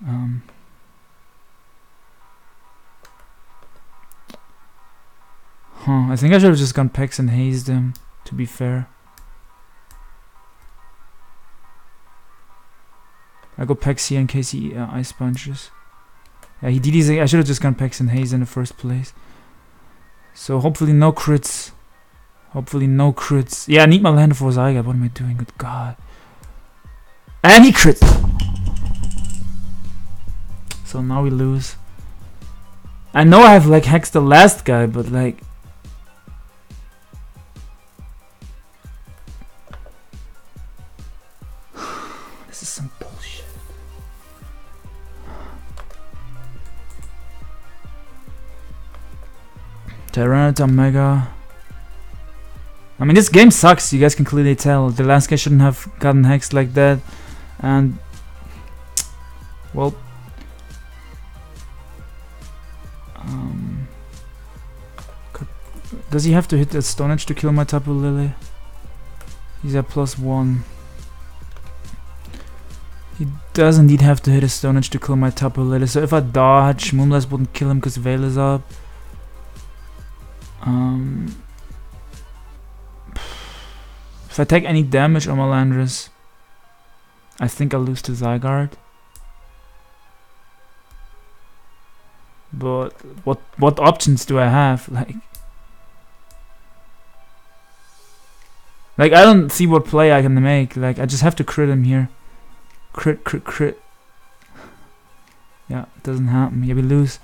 Um, Huh, I think I should have just gone Pex and hazed him, to be fair. I go Pex here in case he uh, Ice Punches. Yeah, he DDs. I should have just gone Pex and Haze in the first place. So hopefully no crits. Hopefully no crits. Yeah, I need my land for Zyga. What am I doing? Good God. And he crits. So now we lose. I know I have like hexed the last guy, but like Tyranitar Mega. I mean, this game sucks, you guys can clearly tell. The last guy shouldn't have gotten hexed like that. And, well... Um, does he have to hit that Stone Edge to kill my Tapu Lele? He's at plus one. He does indeed have to hit a Stone Edge to kill my Tapu Lele. So if I dodge, Moonblast wouldn't kill him because Veil is up. Um, if I take any damage on Malandris, I think I'll lose to Zygarde. But what what options do I have? (laughs) Like, like I don't see what play I can make. Like I just have to crit him here. Crit, crit, crit. (sighs) Yeah, it doesn't happen. Yeah, we lose.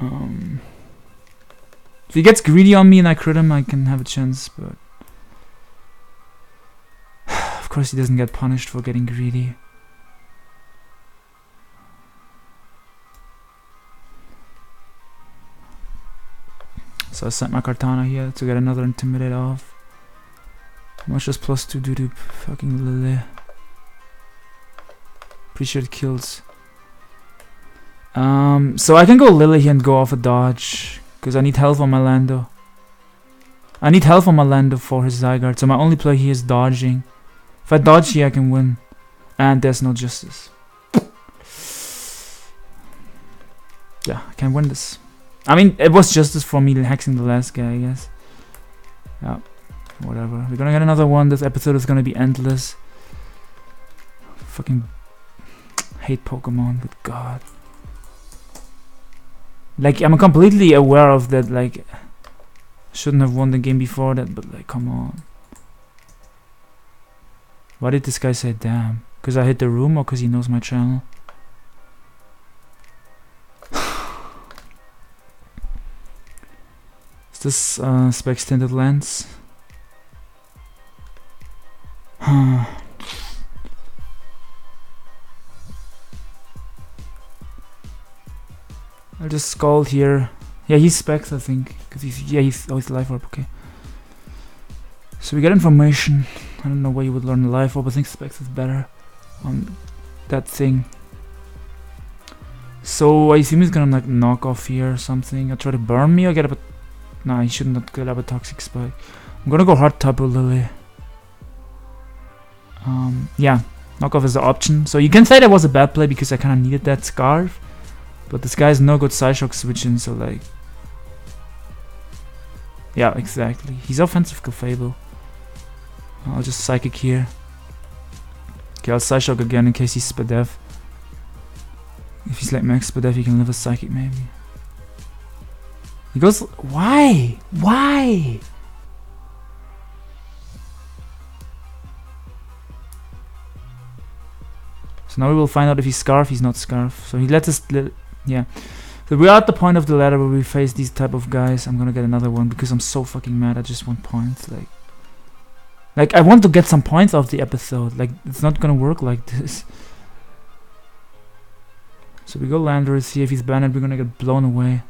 Um. If he gets greedy on me and I crit him, I can have a chance, but... (sighs) of course he doesn't get punished for getting greedy. So I sent my Kartana here to get another Intimidate off. Much just plus 2 doo doo fucking Lele. Appreciate kills. Um, so I can go Lele here and go off a dodge. Because I need health on my Lando. I need health on my Lando for his Zygarde. So my only play here is dodging. If I dodge here, I can win. And there's no justice. (sighs) Yeah, I can win this. I mean, it was justice for me hexing the last guy, I guess. Yeah, whatever. We're gonna get another one. This episode is gonna be endless. Fucking hate Pokemon, good god. Like, I'm completely aware of that, like, shouldn't have won the game before that, but like, come on. Why did this guy say damn? Because I hit the room or because he knows my channel? (sighs) Is this uh, specs tinted lens? (sighs) I'll just scald here. Yeah, he's specs, I think. Cause he's yeah, he's oh, life orb. Okay. So we get information. I don't know where you would learn life orb. I think specs is better on that thing. So I assume he's gonna like knock off here or something. I try to burn me I get up a. Nah, he should not get up a toxic spike. I'm gonna go hard Tapu Lele. Um, yeah, knock off is the option. So you can say that was a bad play because I kind of needed that scarf. But this guy's no good Psyshock switching, so like... Yeah, exactly. He's offensive Clefable. I'll just Psychic here. Okay, I'll Psyshock again in case he's Spadef. If he's like Max Spadef, he can live a Psychic maybe. He goes... Why? Why? So now we will find out if he's Scarf, he's not Scarf. So he lets us... Let, yeah. So we're at the point of the ladder where we face these type of guys. I'm gonna get another one because I'm so fucking mad. I just want points. Like, like I want to get some points off the episode. Like, it's not gonna work like (laughs) this. So we go Landorus, see if he's Banded. We're gonna get blown away.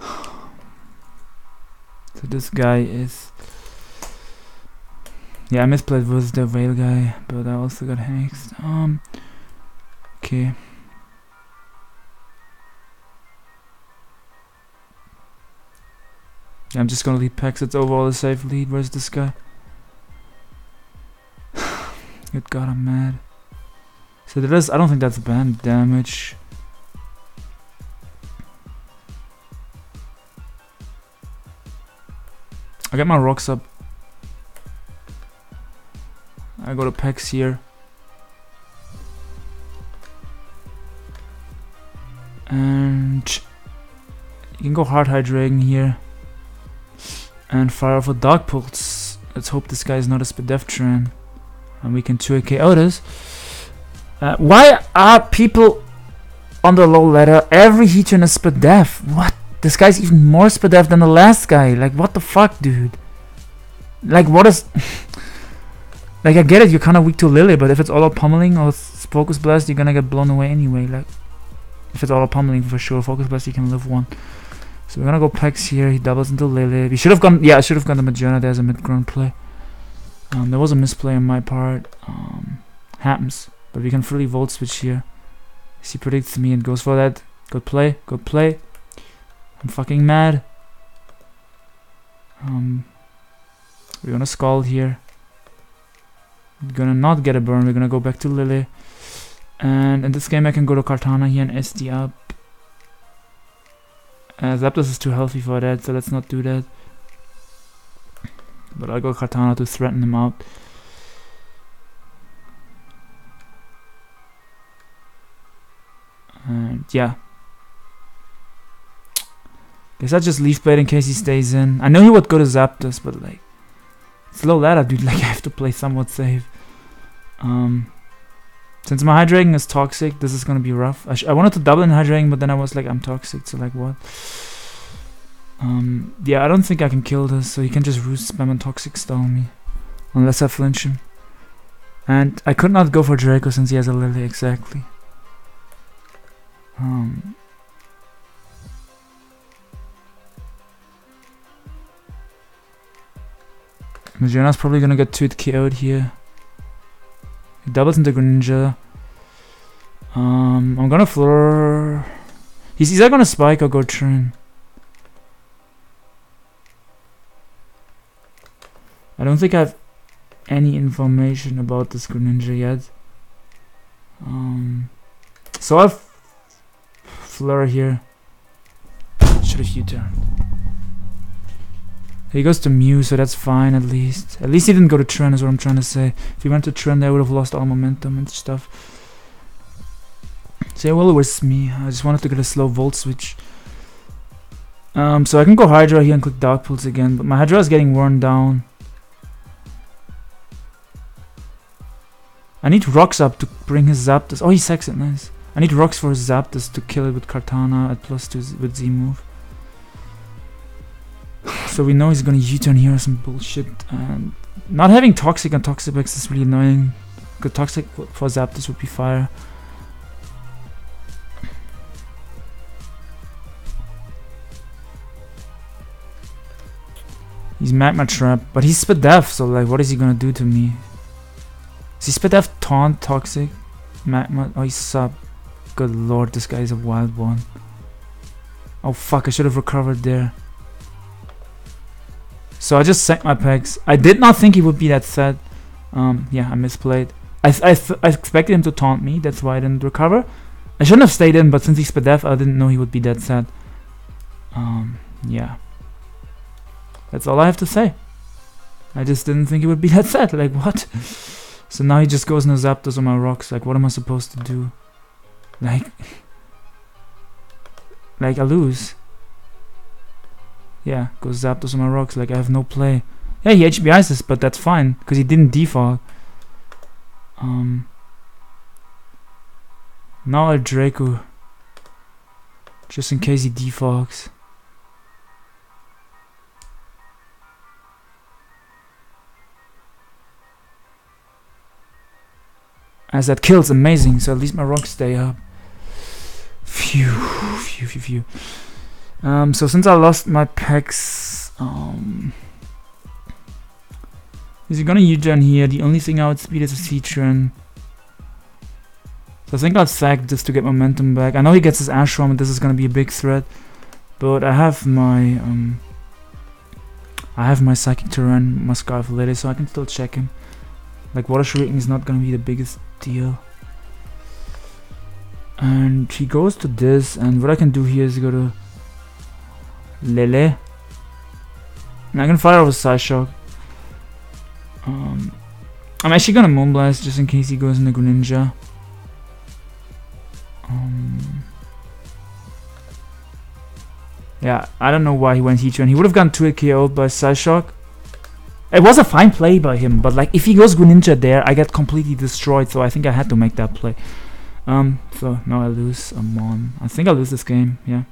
(sighs) So this guy is yeah, I misplayed was the whale guy, but I also got hexed. Um, okay. Yeah, I'm just gonna lead Pex. It's overall a safe lead. Where's this (sighs) guy? Good god, I'm mad. So there is. I don't think that's Banded damage. I get my rocks up. I go to Pex here. And you can go Hard Hydreigon here. And fire off a Dark Pulse. Let's hope this guy is not a Spadeftrian. And we can 2 KO this. Uh, why are people on the low ladder every Heatran is Spadef? What? This guy's even more Spadef than the last guy. Like, what the fuck, dude? Like, what is... (laughs) Like I get it, you're kind of weak to Lele, but if it's all out pummeling or Focus Blast, you're gonna get blown away anyway. Like if it's all out pummeling for sure, Focus Blast you can live one. So we're gonna go Pex here. He doubles into Lele. We should have gone. Yeah, I should have gone the Magearna there as a mid-ground play. Um, there was a misplay on my part. Um, happens, but we can freely Volt Switch here. He predicts me and goes for that. Good play. Good play. I'm fucking mad. Um, we're gonna Scald here. Gonna not get a burn, we're gonna go back to Lele. And in this game I can go to Kartana here and SD up. Uh, Zapdos is too healthy for that, so let's not do that. But I'll go Kartana to threaten him out. And yeah. Guess I just Leaf Blade in case he stays in. I know he would go to Zapdos, but like Slow ladder, dude. (laughs) Like, I have to play somewhat safe. Um, since my Hydreigon is toxic, this is gonna be rough. I, I wanted to double in Hydreigon, but then I was like, I'm toxic, so like, what? Um, yeah, I don't think I can kill this, so he can just roost spam and toxic stone me. Unless I flinch him. And I could not go for Draco since he has a Lele, exactly. Um, Magearna's probably gonna get 2 KO'd here. He doubles into Greninja. Um, I'm gonna floor. He's either gonna spike or go turn. I don't think I have any information about this Greninja yet. Um, so I've floor here. Should have U-turned. He goes to Mew, so that's fine at least. At least he didn't go to Tran is what I'm trying to say. If he went to Tran, I would have lost all momentum and stuff. So yeah, well, it was me. I just wanted to get a slow Volt Switch. Um, so I can go Hydra here and click Dark Pulse again, but my Hydra is getting worn down. I need rocks up to bring his Zapdos. Oh, he sacks nice. I need rocks for his Zapdos to kill it with Kartana at plus 2 z- with Z move. So we know he's gonna U-turn here or some bullshit. And not having Toxic on Toxapex is really annoying. Good Toxic for Zapdos would be fire. He's Magma Trap, but he's Spadef, so like what is he gonna do to me? Is he Spadef Taunt Toxic? Magma oh he's sub. Good lord, this guy is a wild one. Oh fuck, I should have recovered there. So I just sank my Pex. I did not think he would be that sad. Um, yeah, I misplayed. I, I, I expected him to taunt me, that's why I didn't recover. I shouldn't have stayed in, but since he's Spadef, I didn't know he would be that sad. Um, yeah. That's all I have to say. I just didn't think he would be (laughs) that sad. Like, what? So now he just goes and Zapdos on my rocks. Like, what am I supposed to do? Like, (laughs) like I lose. Yeah, goes Zapdos on my rocks. Like, I have no play. Yeah, he HP Ices this, but that's fine because he didn't defog. Um. Now a Draco. Just in case he defogs. As that kill's amazing, so at least my rocks stay up. Phew, phew, phew, phew. Um, so since I lost my Pex, um, is he gonna U-turn here? The only thing I would speed is a C-turn. So I think I'll sack just to get momentum back. I know he gets his Ashram and this is gonna be a big threat. But I have my um I have my Psychic Terrain, my Scarf Lele, so I can still check him. Like Water Shuriken is not gonna be the biggest deal. And he goes to this and what I can do here is go to Lele. And I can fire over Psyshock. Um, I'm actually gonna Moonblast just in case he goes into Greninja. Um, yeah, I don't know why he went Heatran. He would have gone 2 KO'd by Psyshock. It was a fine play by him, but like if he goes Greninja there, I get completely destroyed. So I think I had to make that play. Um, so now I lose a Mon. I think I lose this game. Yeah.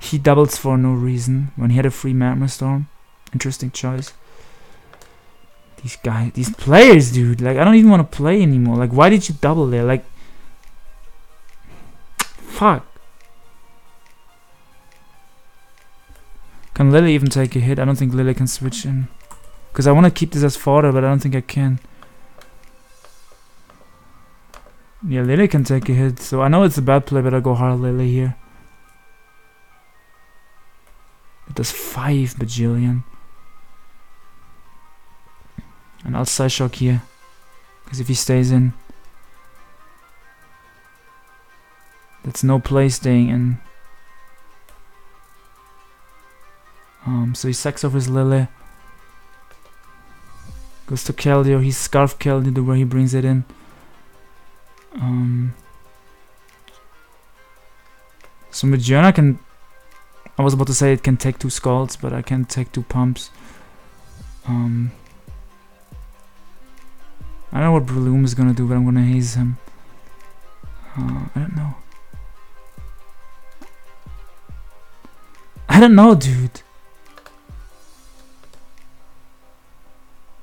He doubles for no reason when he had a free Magma Storm. Interesting choice. These guys, these players, dude. Like I don't even want to play anymore. Like why did you double there? Like, fuck. Can Lele even take a hit? I don't think Lele can switch in. Because I want to keep this as fodder, but I don't think I can. Yeah, Lele can take a hit. So I know it's a bad play, but I'll go hard Lele here. It does 5 bajillion. And I'll Psyshock here. Because if he stays in... That's no play staying in. Um, so he sacks off his Lele. Goes to Keldeo. He Scarf Keldeo the way he brings it in. Um, so Magearna can... I was about to say it can take two Scalds, but I can take two Pumps. Um, I don't know what Breloom is gonna do, but I'm gonna haze him. Uh, I don't know. I don't know, dude.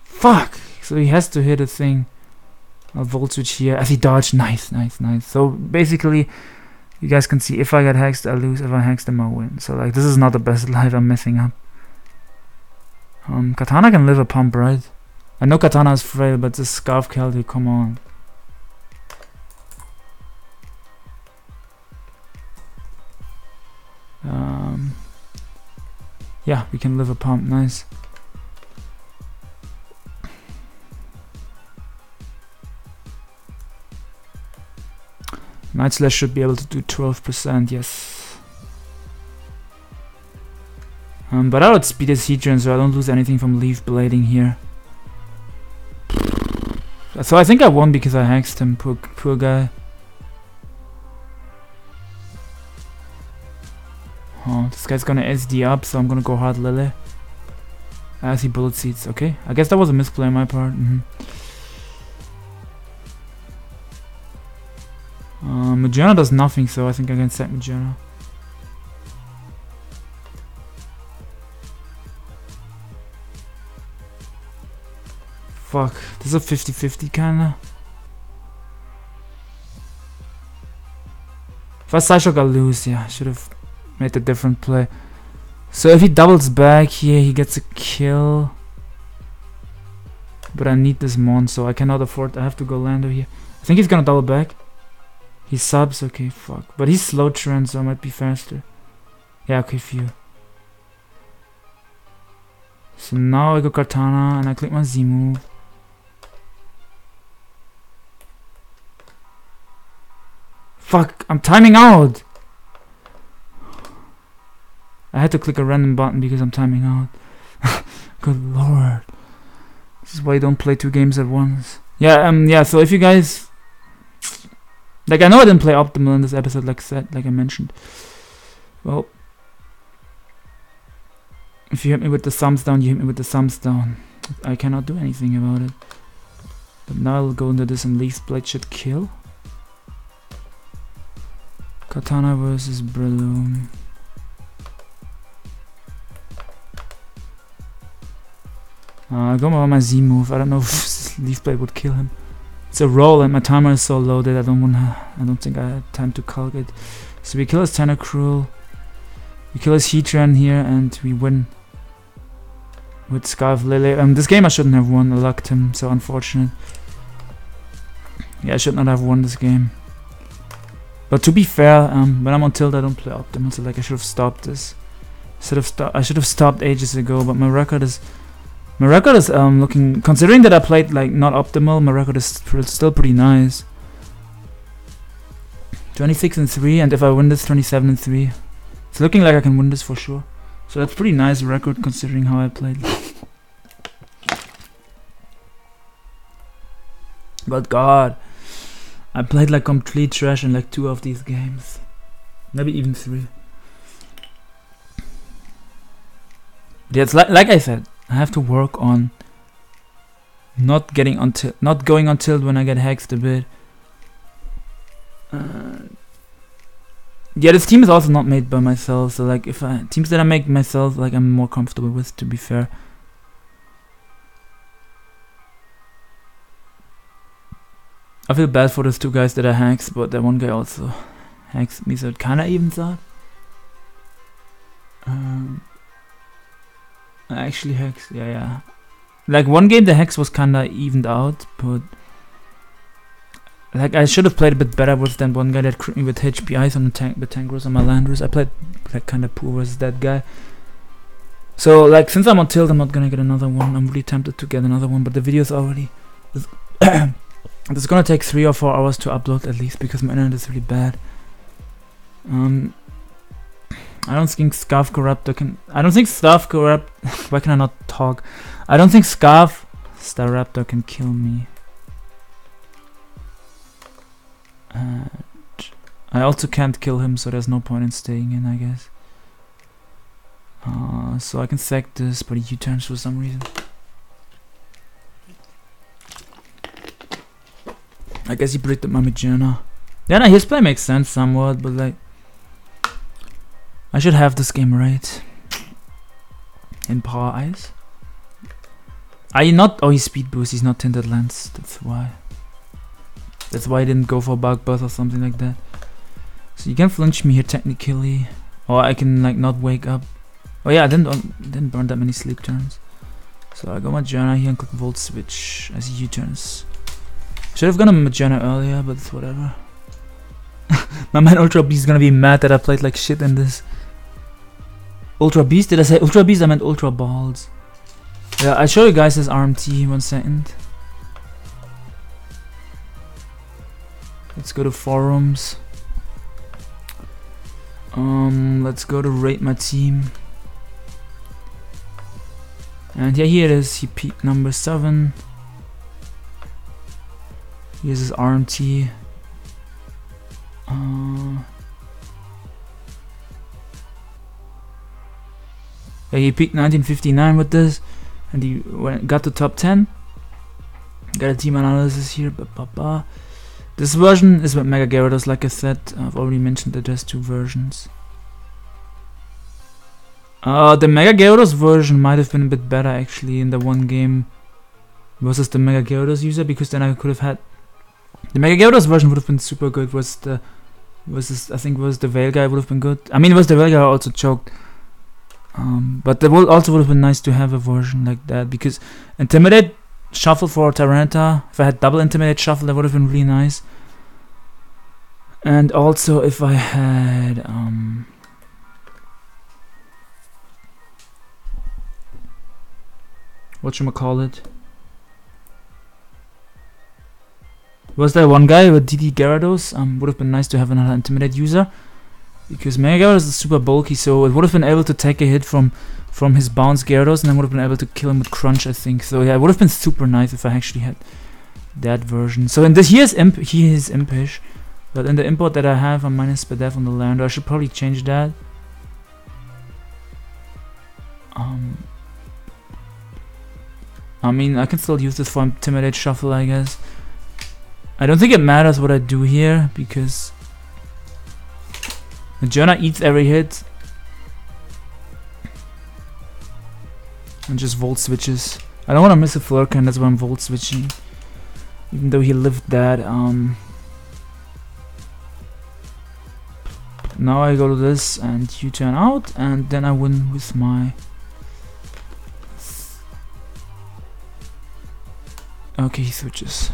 Fuck! So he has to hit a thing. A volt switch here. As he dodged. Nice, nice, nice. So basically, you guys can see if I get hexed, I lose. If I hex them, I win. So like, this is not the best (laughs) life I'm messing up. Um, Kartana can live a pump, right? I know Kartana is frail, but this Scarf Kelly, come on. Um, yeah, we can live a pump, nice. Night Slash should be able to do 12%, yes. Um, but I would speed his Heatran so I don't lose anything from Leaf Blading here. So I think I won because I hexed him, poor, poor guy. Oh, this guy's gonna SD up, so I'm gonna go hard Lele. As he bullet seeds, okay. I guess that was a misplay on my part. Mm -hmm. Uh, does nothing, so I think I can set Magearna. Fuck, this is a 50-50 kinda. If I should lose, yeah, I should have made a different play. So if he doubles back here, he gets a kill. But I need this mon, so I cannot afford, I have to go Lando here. I think he's gonna double back. He subs, okay, fuck. But he's slow Tran, so might be faster. Yeah, okay, few. So now I go Kartana and I click my Z move. Fuck, I'm timing out! I had to click a random button because I'm timing out. (laughs) Good lord. This is why you don't play two games at once. Yeah, um, yeah, so if you guys... Like, I know I didn't play optimal in this episode, like said, like I mentioned. Well... If you hit me with the thumbs down, you hit me with the thumbs down. I cannot do anything about it. But now I'll go into this and Leaf Blade should kill. Kartana versus Breloom. Uh, I go on my Z move. I don't know (laughs) if Leaf Blade would kill him. It's a roll and my timer is so low that I don't wanna I don't think I have time to calc it. So we kill his Tentacruel. We kill his Heatran here and we win with Scarf Lele. Um this game I shouldn't have won, I lucked him, so unfortunate. Yeah, I should not have won this game. But to be fair, um, when I'm on tilt, I don't play optimal. So like, I should have stopped this. Should have stopped. I should have stopped ages ago. But my record is, my record is um looking. Considering that I played like not optimal, my record is still pretty nice. 26 and 3, and if I win this, 27 and 3. It's looking like I can win this for sure. So that's pretty nice record considering how I played. but God, I played like complete trash in like two of these games. Maybe even three. Yeah, it's like like I said, I have to work on not getting until not going on when I get hexed a bit. Uh, yeah, this team is also not made by myself, so like if I teams that I make myself, like I'm more comfortable with. To be fair. I feel bad for those two guys that are hacks, but that one guy also hacks me, so it kinda evens out. Um, actually Hex, yeah, yeah. Like one game the hex was kinda evened out, but like I should have played a bit better with that one guy that crit me with HP Ice on the tank, the Tangrowth on my Landorus. I played like kinda poor with that guy. So like since I'm on tilt, I'm not gonna get another one. I'm really tempted to get another one, but the video's already. (coughs) It's gonna take three or four hours to upload at least because my internet is really bad. Um, I don't think Scarf Corruptor can. I don't think Scarf Corrupt. (laughs) why can I not talk? I don't think Scarf Staraptor can kill me. And I also can't kill him, so there's no point in staying in, I guess. Uh, so I can sack this, but he U-turns for some reason. I guess he predicted my Magearna. Yeah, no, his play makes sense somewhat, but like... I should have this game right. In power eyes. I not... Oh, he's speed boost, he's not tinted lens. That's why. That's why I didn't go for bug buzz or something like that. So you can flinch me here technically. Or I can like not wake up. Oh yeah, I didn't, um, didn't burn that many sleep turns. So I got my Magearna here and click Volt Switch as he U-turns. Should have gone a Magearna earlier, but it's whatever. (laughs) My man Ultra Beast is gonna be mad that I played like shit in this. Ultra Beast? Did I say Ultra Beast? I meant Ultra Balls. Yeah, I'll show you guys his RMT one second. Let's go to forums. Um, let's go to rate my team. And yeah, here it is. He peaked number seven. Here's his RMT. Uh, he peaked 1959 with this, and he went got to top 10. Got a team analysis here. This version is with Mega Gyarados, like I said. I've already mentioned that there's two versions. Uh, the Mega Gyarados version might have been a bit better actually in the one game versus the Mega Gyarados user because then I could have had the Mega Gyarados version would have been super good. Was the was this, I think was the Veil guy would have been good. I mean, was the Veil guy also choked. Um, but it would also would have been nice to have a version like that because Intimidate Shuffle for Tyranitar. If I had double Intimidate Shuffle, that would have been really nice. And also if I had um, what you call it? Was there one guy with DD Gyarados? Um, would have been nice to have another Intimidate user. Because Mega Gyarados is super bulky, so it would have been able to take a hit from from his bounce Gyarados and then would have been able to kill him with Crunch, I think. So yeah, it would have been super nice if I actually had that version. So in this, he is, imp he is Impish. But in the import that I have, I'm minus Spadef on the land. I should probably change that. Um, I mean, I can still use this for Intimidate Shuffle, I guess. I don't think it matters what I do here, because... Jonah eats every hit. And just Volt switches. I don't want to miss a Fleur Cannon, that's why I'm Volt switching. Even though he lived that, um... Now I go to this and you turn out and then I win with my Okay, he switches.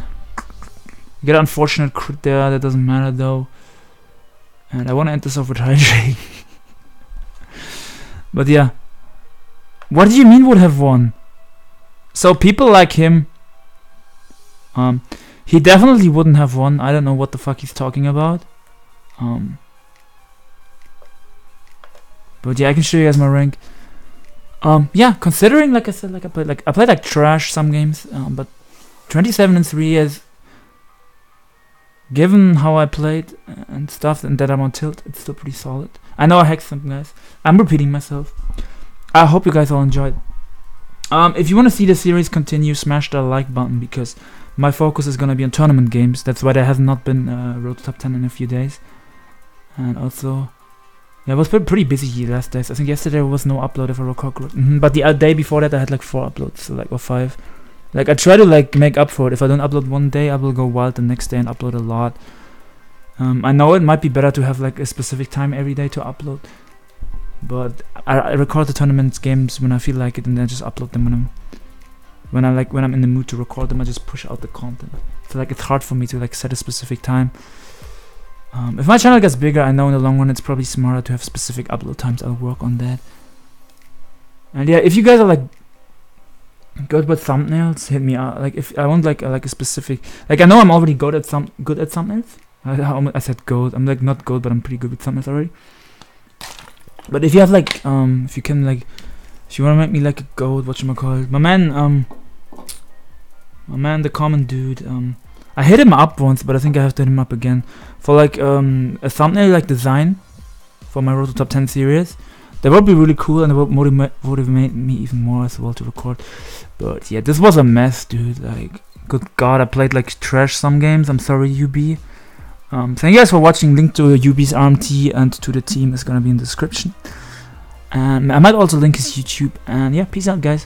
Get unfortunate crit there, that doesn't matter though. And I want to end this off with hydrate. but yeah. What do you mean would have won? So people like him, um, he definitely wouldn't have won. I don't know what the fuck he's talking about. Um, but yeah, I can show you guys my rank. Um, yeah, considering like I said, like I played like I played like trash some games, um, but 27 and 3 is given how I played and stuff and that I'm on tilt, it's still pretty solid. I know I hacked something, guys. I'm repeating myself. I hope you guys all enjoyed. Um, if you want to see the series continue, smash the like button because my focus is gonna be on tournament games. That's why there has not been uh, Road to Top 10 in a few days. And also, yeah, I was pretty busy last days. I think yesterday was no upload if I correctly. Mm -hmm. But the uh, day before that, I had like four uploads, so like or five. Like I try to like make up for it. If I don't upload one day, I will go wild the next day and upload a lot. Um, I know it might be better to have like a specific time every day to upload, but I, I record the tournaments games when I feel like it, and then I just upload them when I'm when I like when I'm in the mood to record them. I just push out the content. So like it's hard for me to like set a specific time. Um, if my channel gets bigger, I know in the long run it's probably smarter to have specific upload times. I'll work on that. And yeah, if you guys are like good with thumbnails hit me out like if i want like a, like a specific like i know i'm already good at some good at thumbnails. I, I said good i'm like not good but i'm pretty good with thumbnails already. But if you have like um if you can like if you want to make me like a gold what you call it my man um my man the common dude um i hit him up once but i think i have to hit him up again for like um a thumbnail like design for my road to top 10 series that would be really cool and it would motivate, motivate me even more as well to record. But yeah, this was a mess, dude. Like, good god, I played like trash some games. I'm sorry, UB. Um, thank you guys for watching. Link to UB's RMT and to the team is gonna be in the description. And I might also link his YouTube. And yeah, peace out, guys.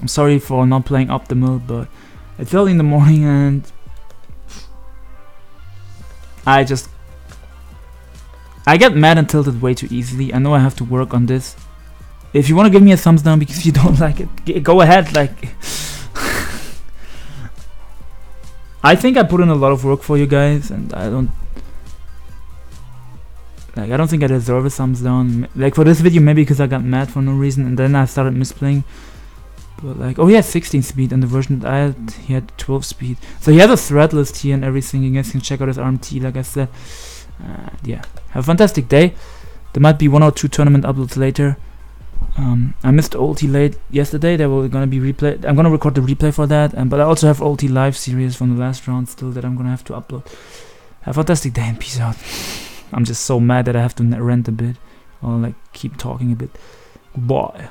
I'm sorry for not playing optimal, but it's early in the morning and I just I get mad and tilted way too easily. I know I have to work on this. If you want to give me a thumbs down because (laughs) you don't like it, go ahead. Like, (laughs) I think I put in a lot of work for you guys, and I don't like. I don't think I deserve a thumbs down. Like for this video, maybe because I got mad for no reason, and then I started misplaying. But like, oh, had 16 speed, and the version that I had, he had 12 speed. So he has a thread list here and everything. You guys can check out his RMT, like I said. Uh, yeah, have a fantastic day. There might be one or two tournament uploads later. Um, I missed OLT late yesterday. They were gonna be replayed. I'm gonna record the replay for that. And but I also have OLT live series from the last round still that I'm gonna have to upload. Have a fantastic day and peace out. I'm just so mad that I have to rant a bit or like keep talking a bit. Bye.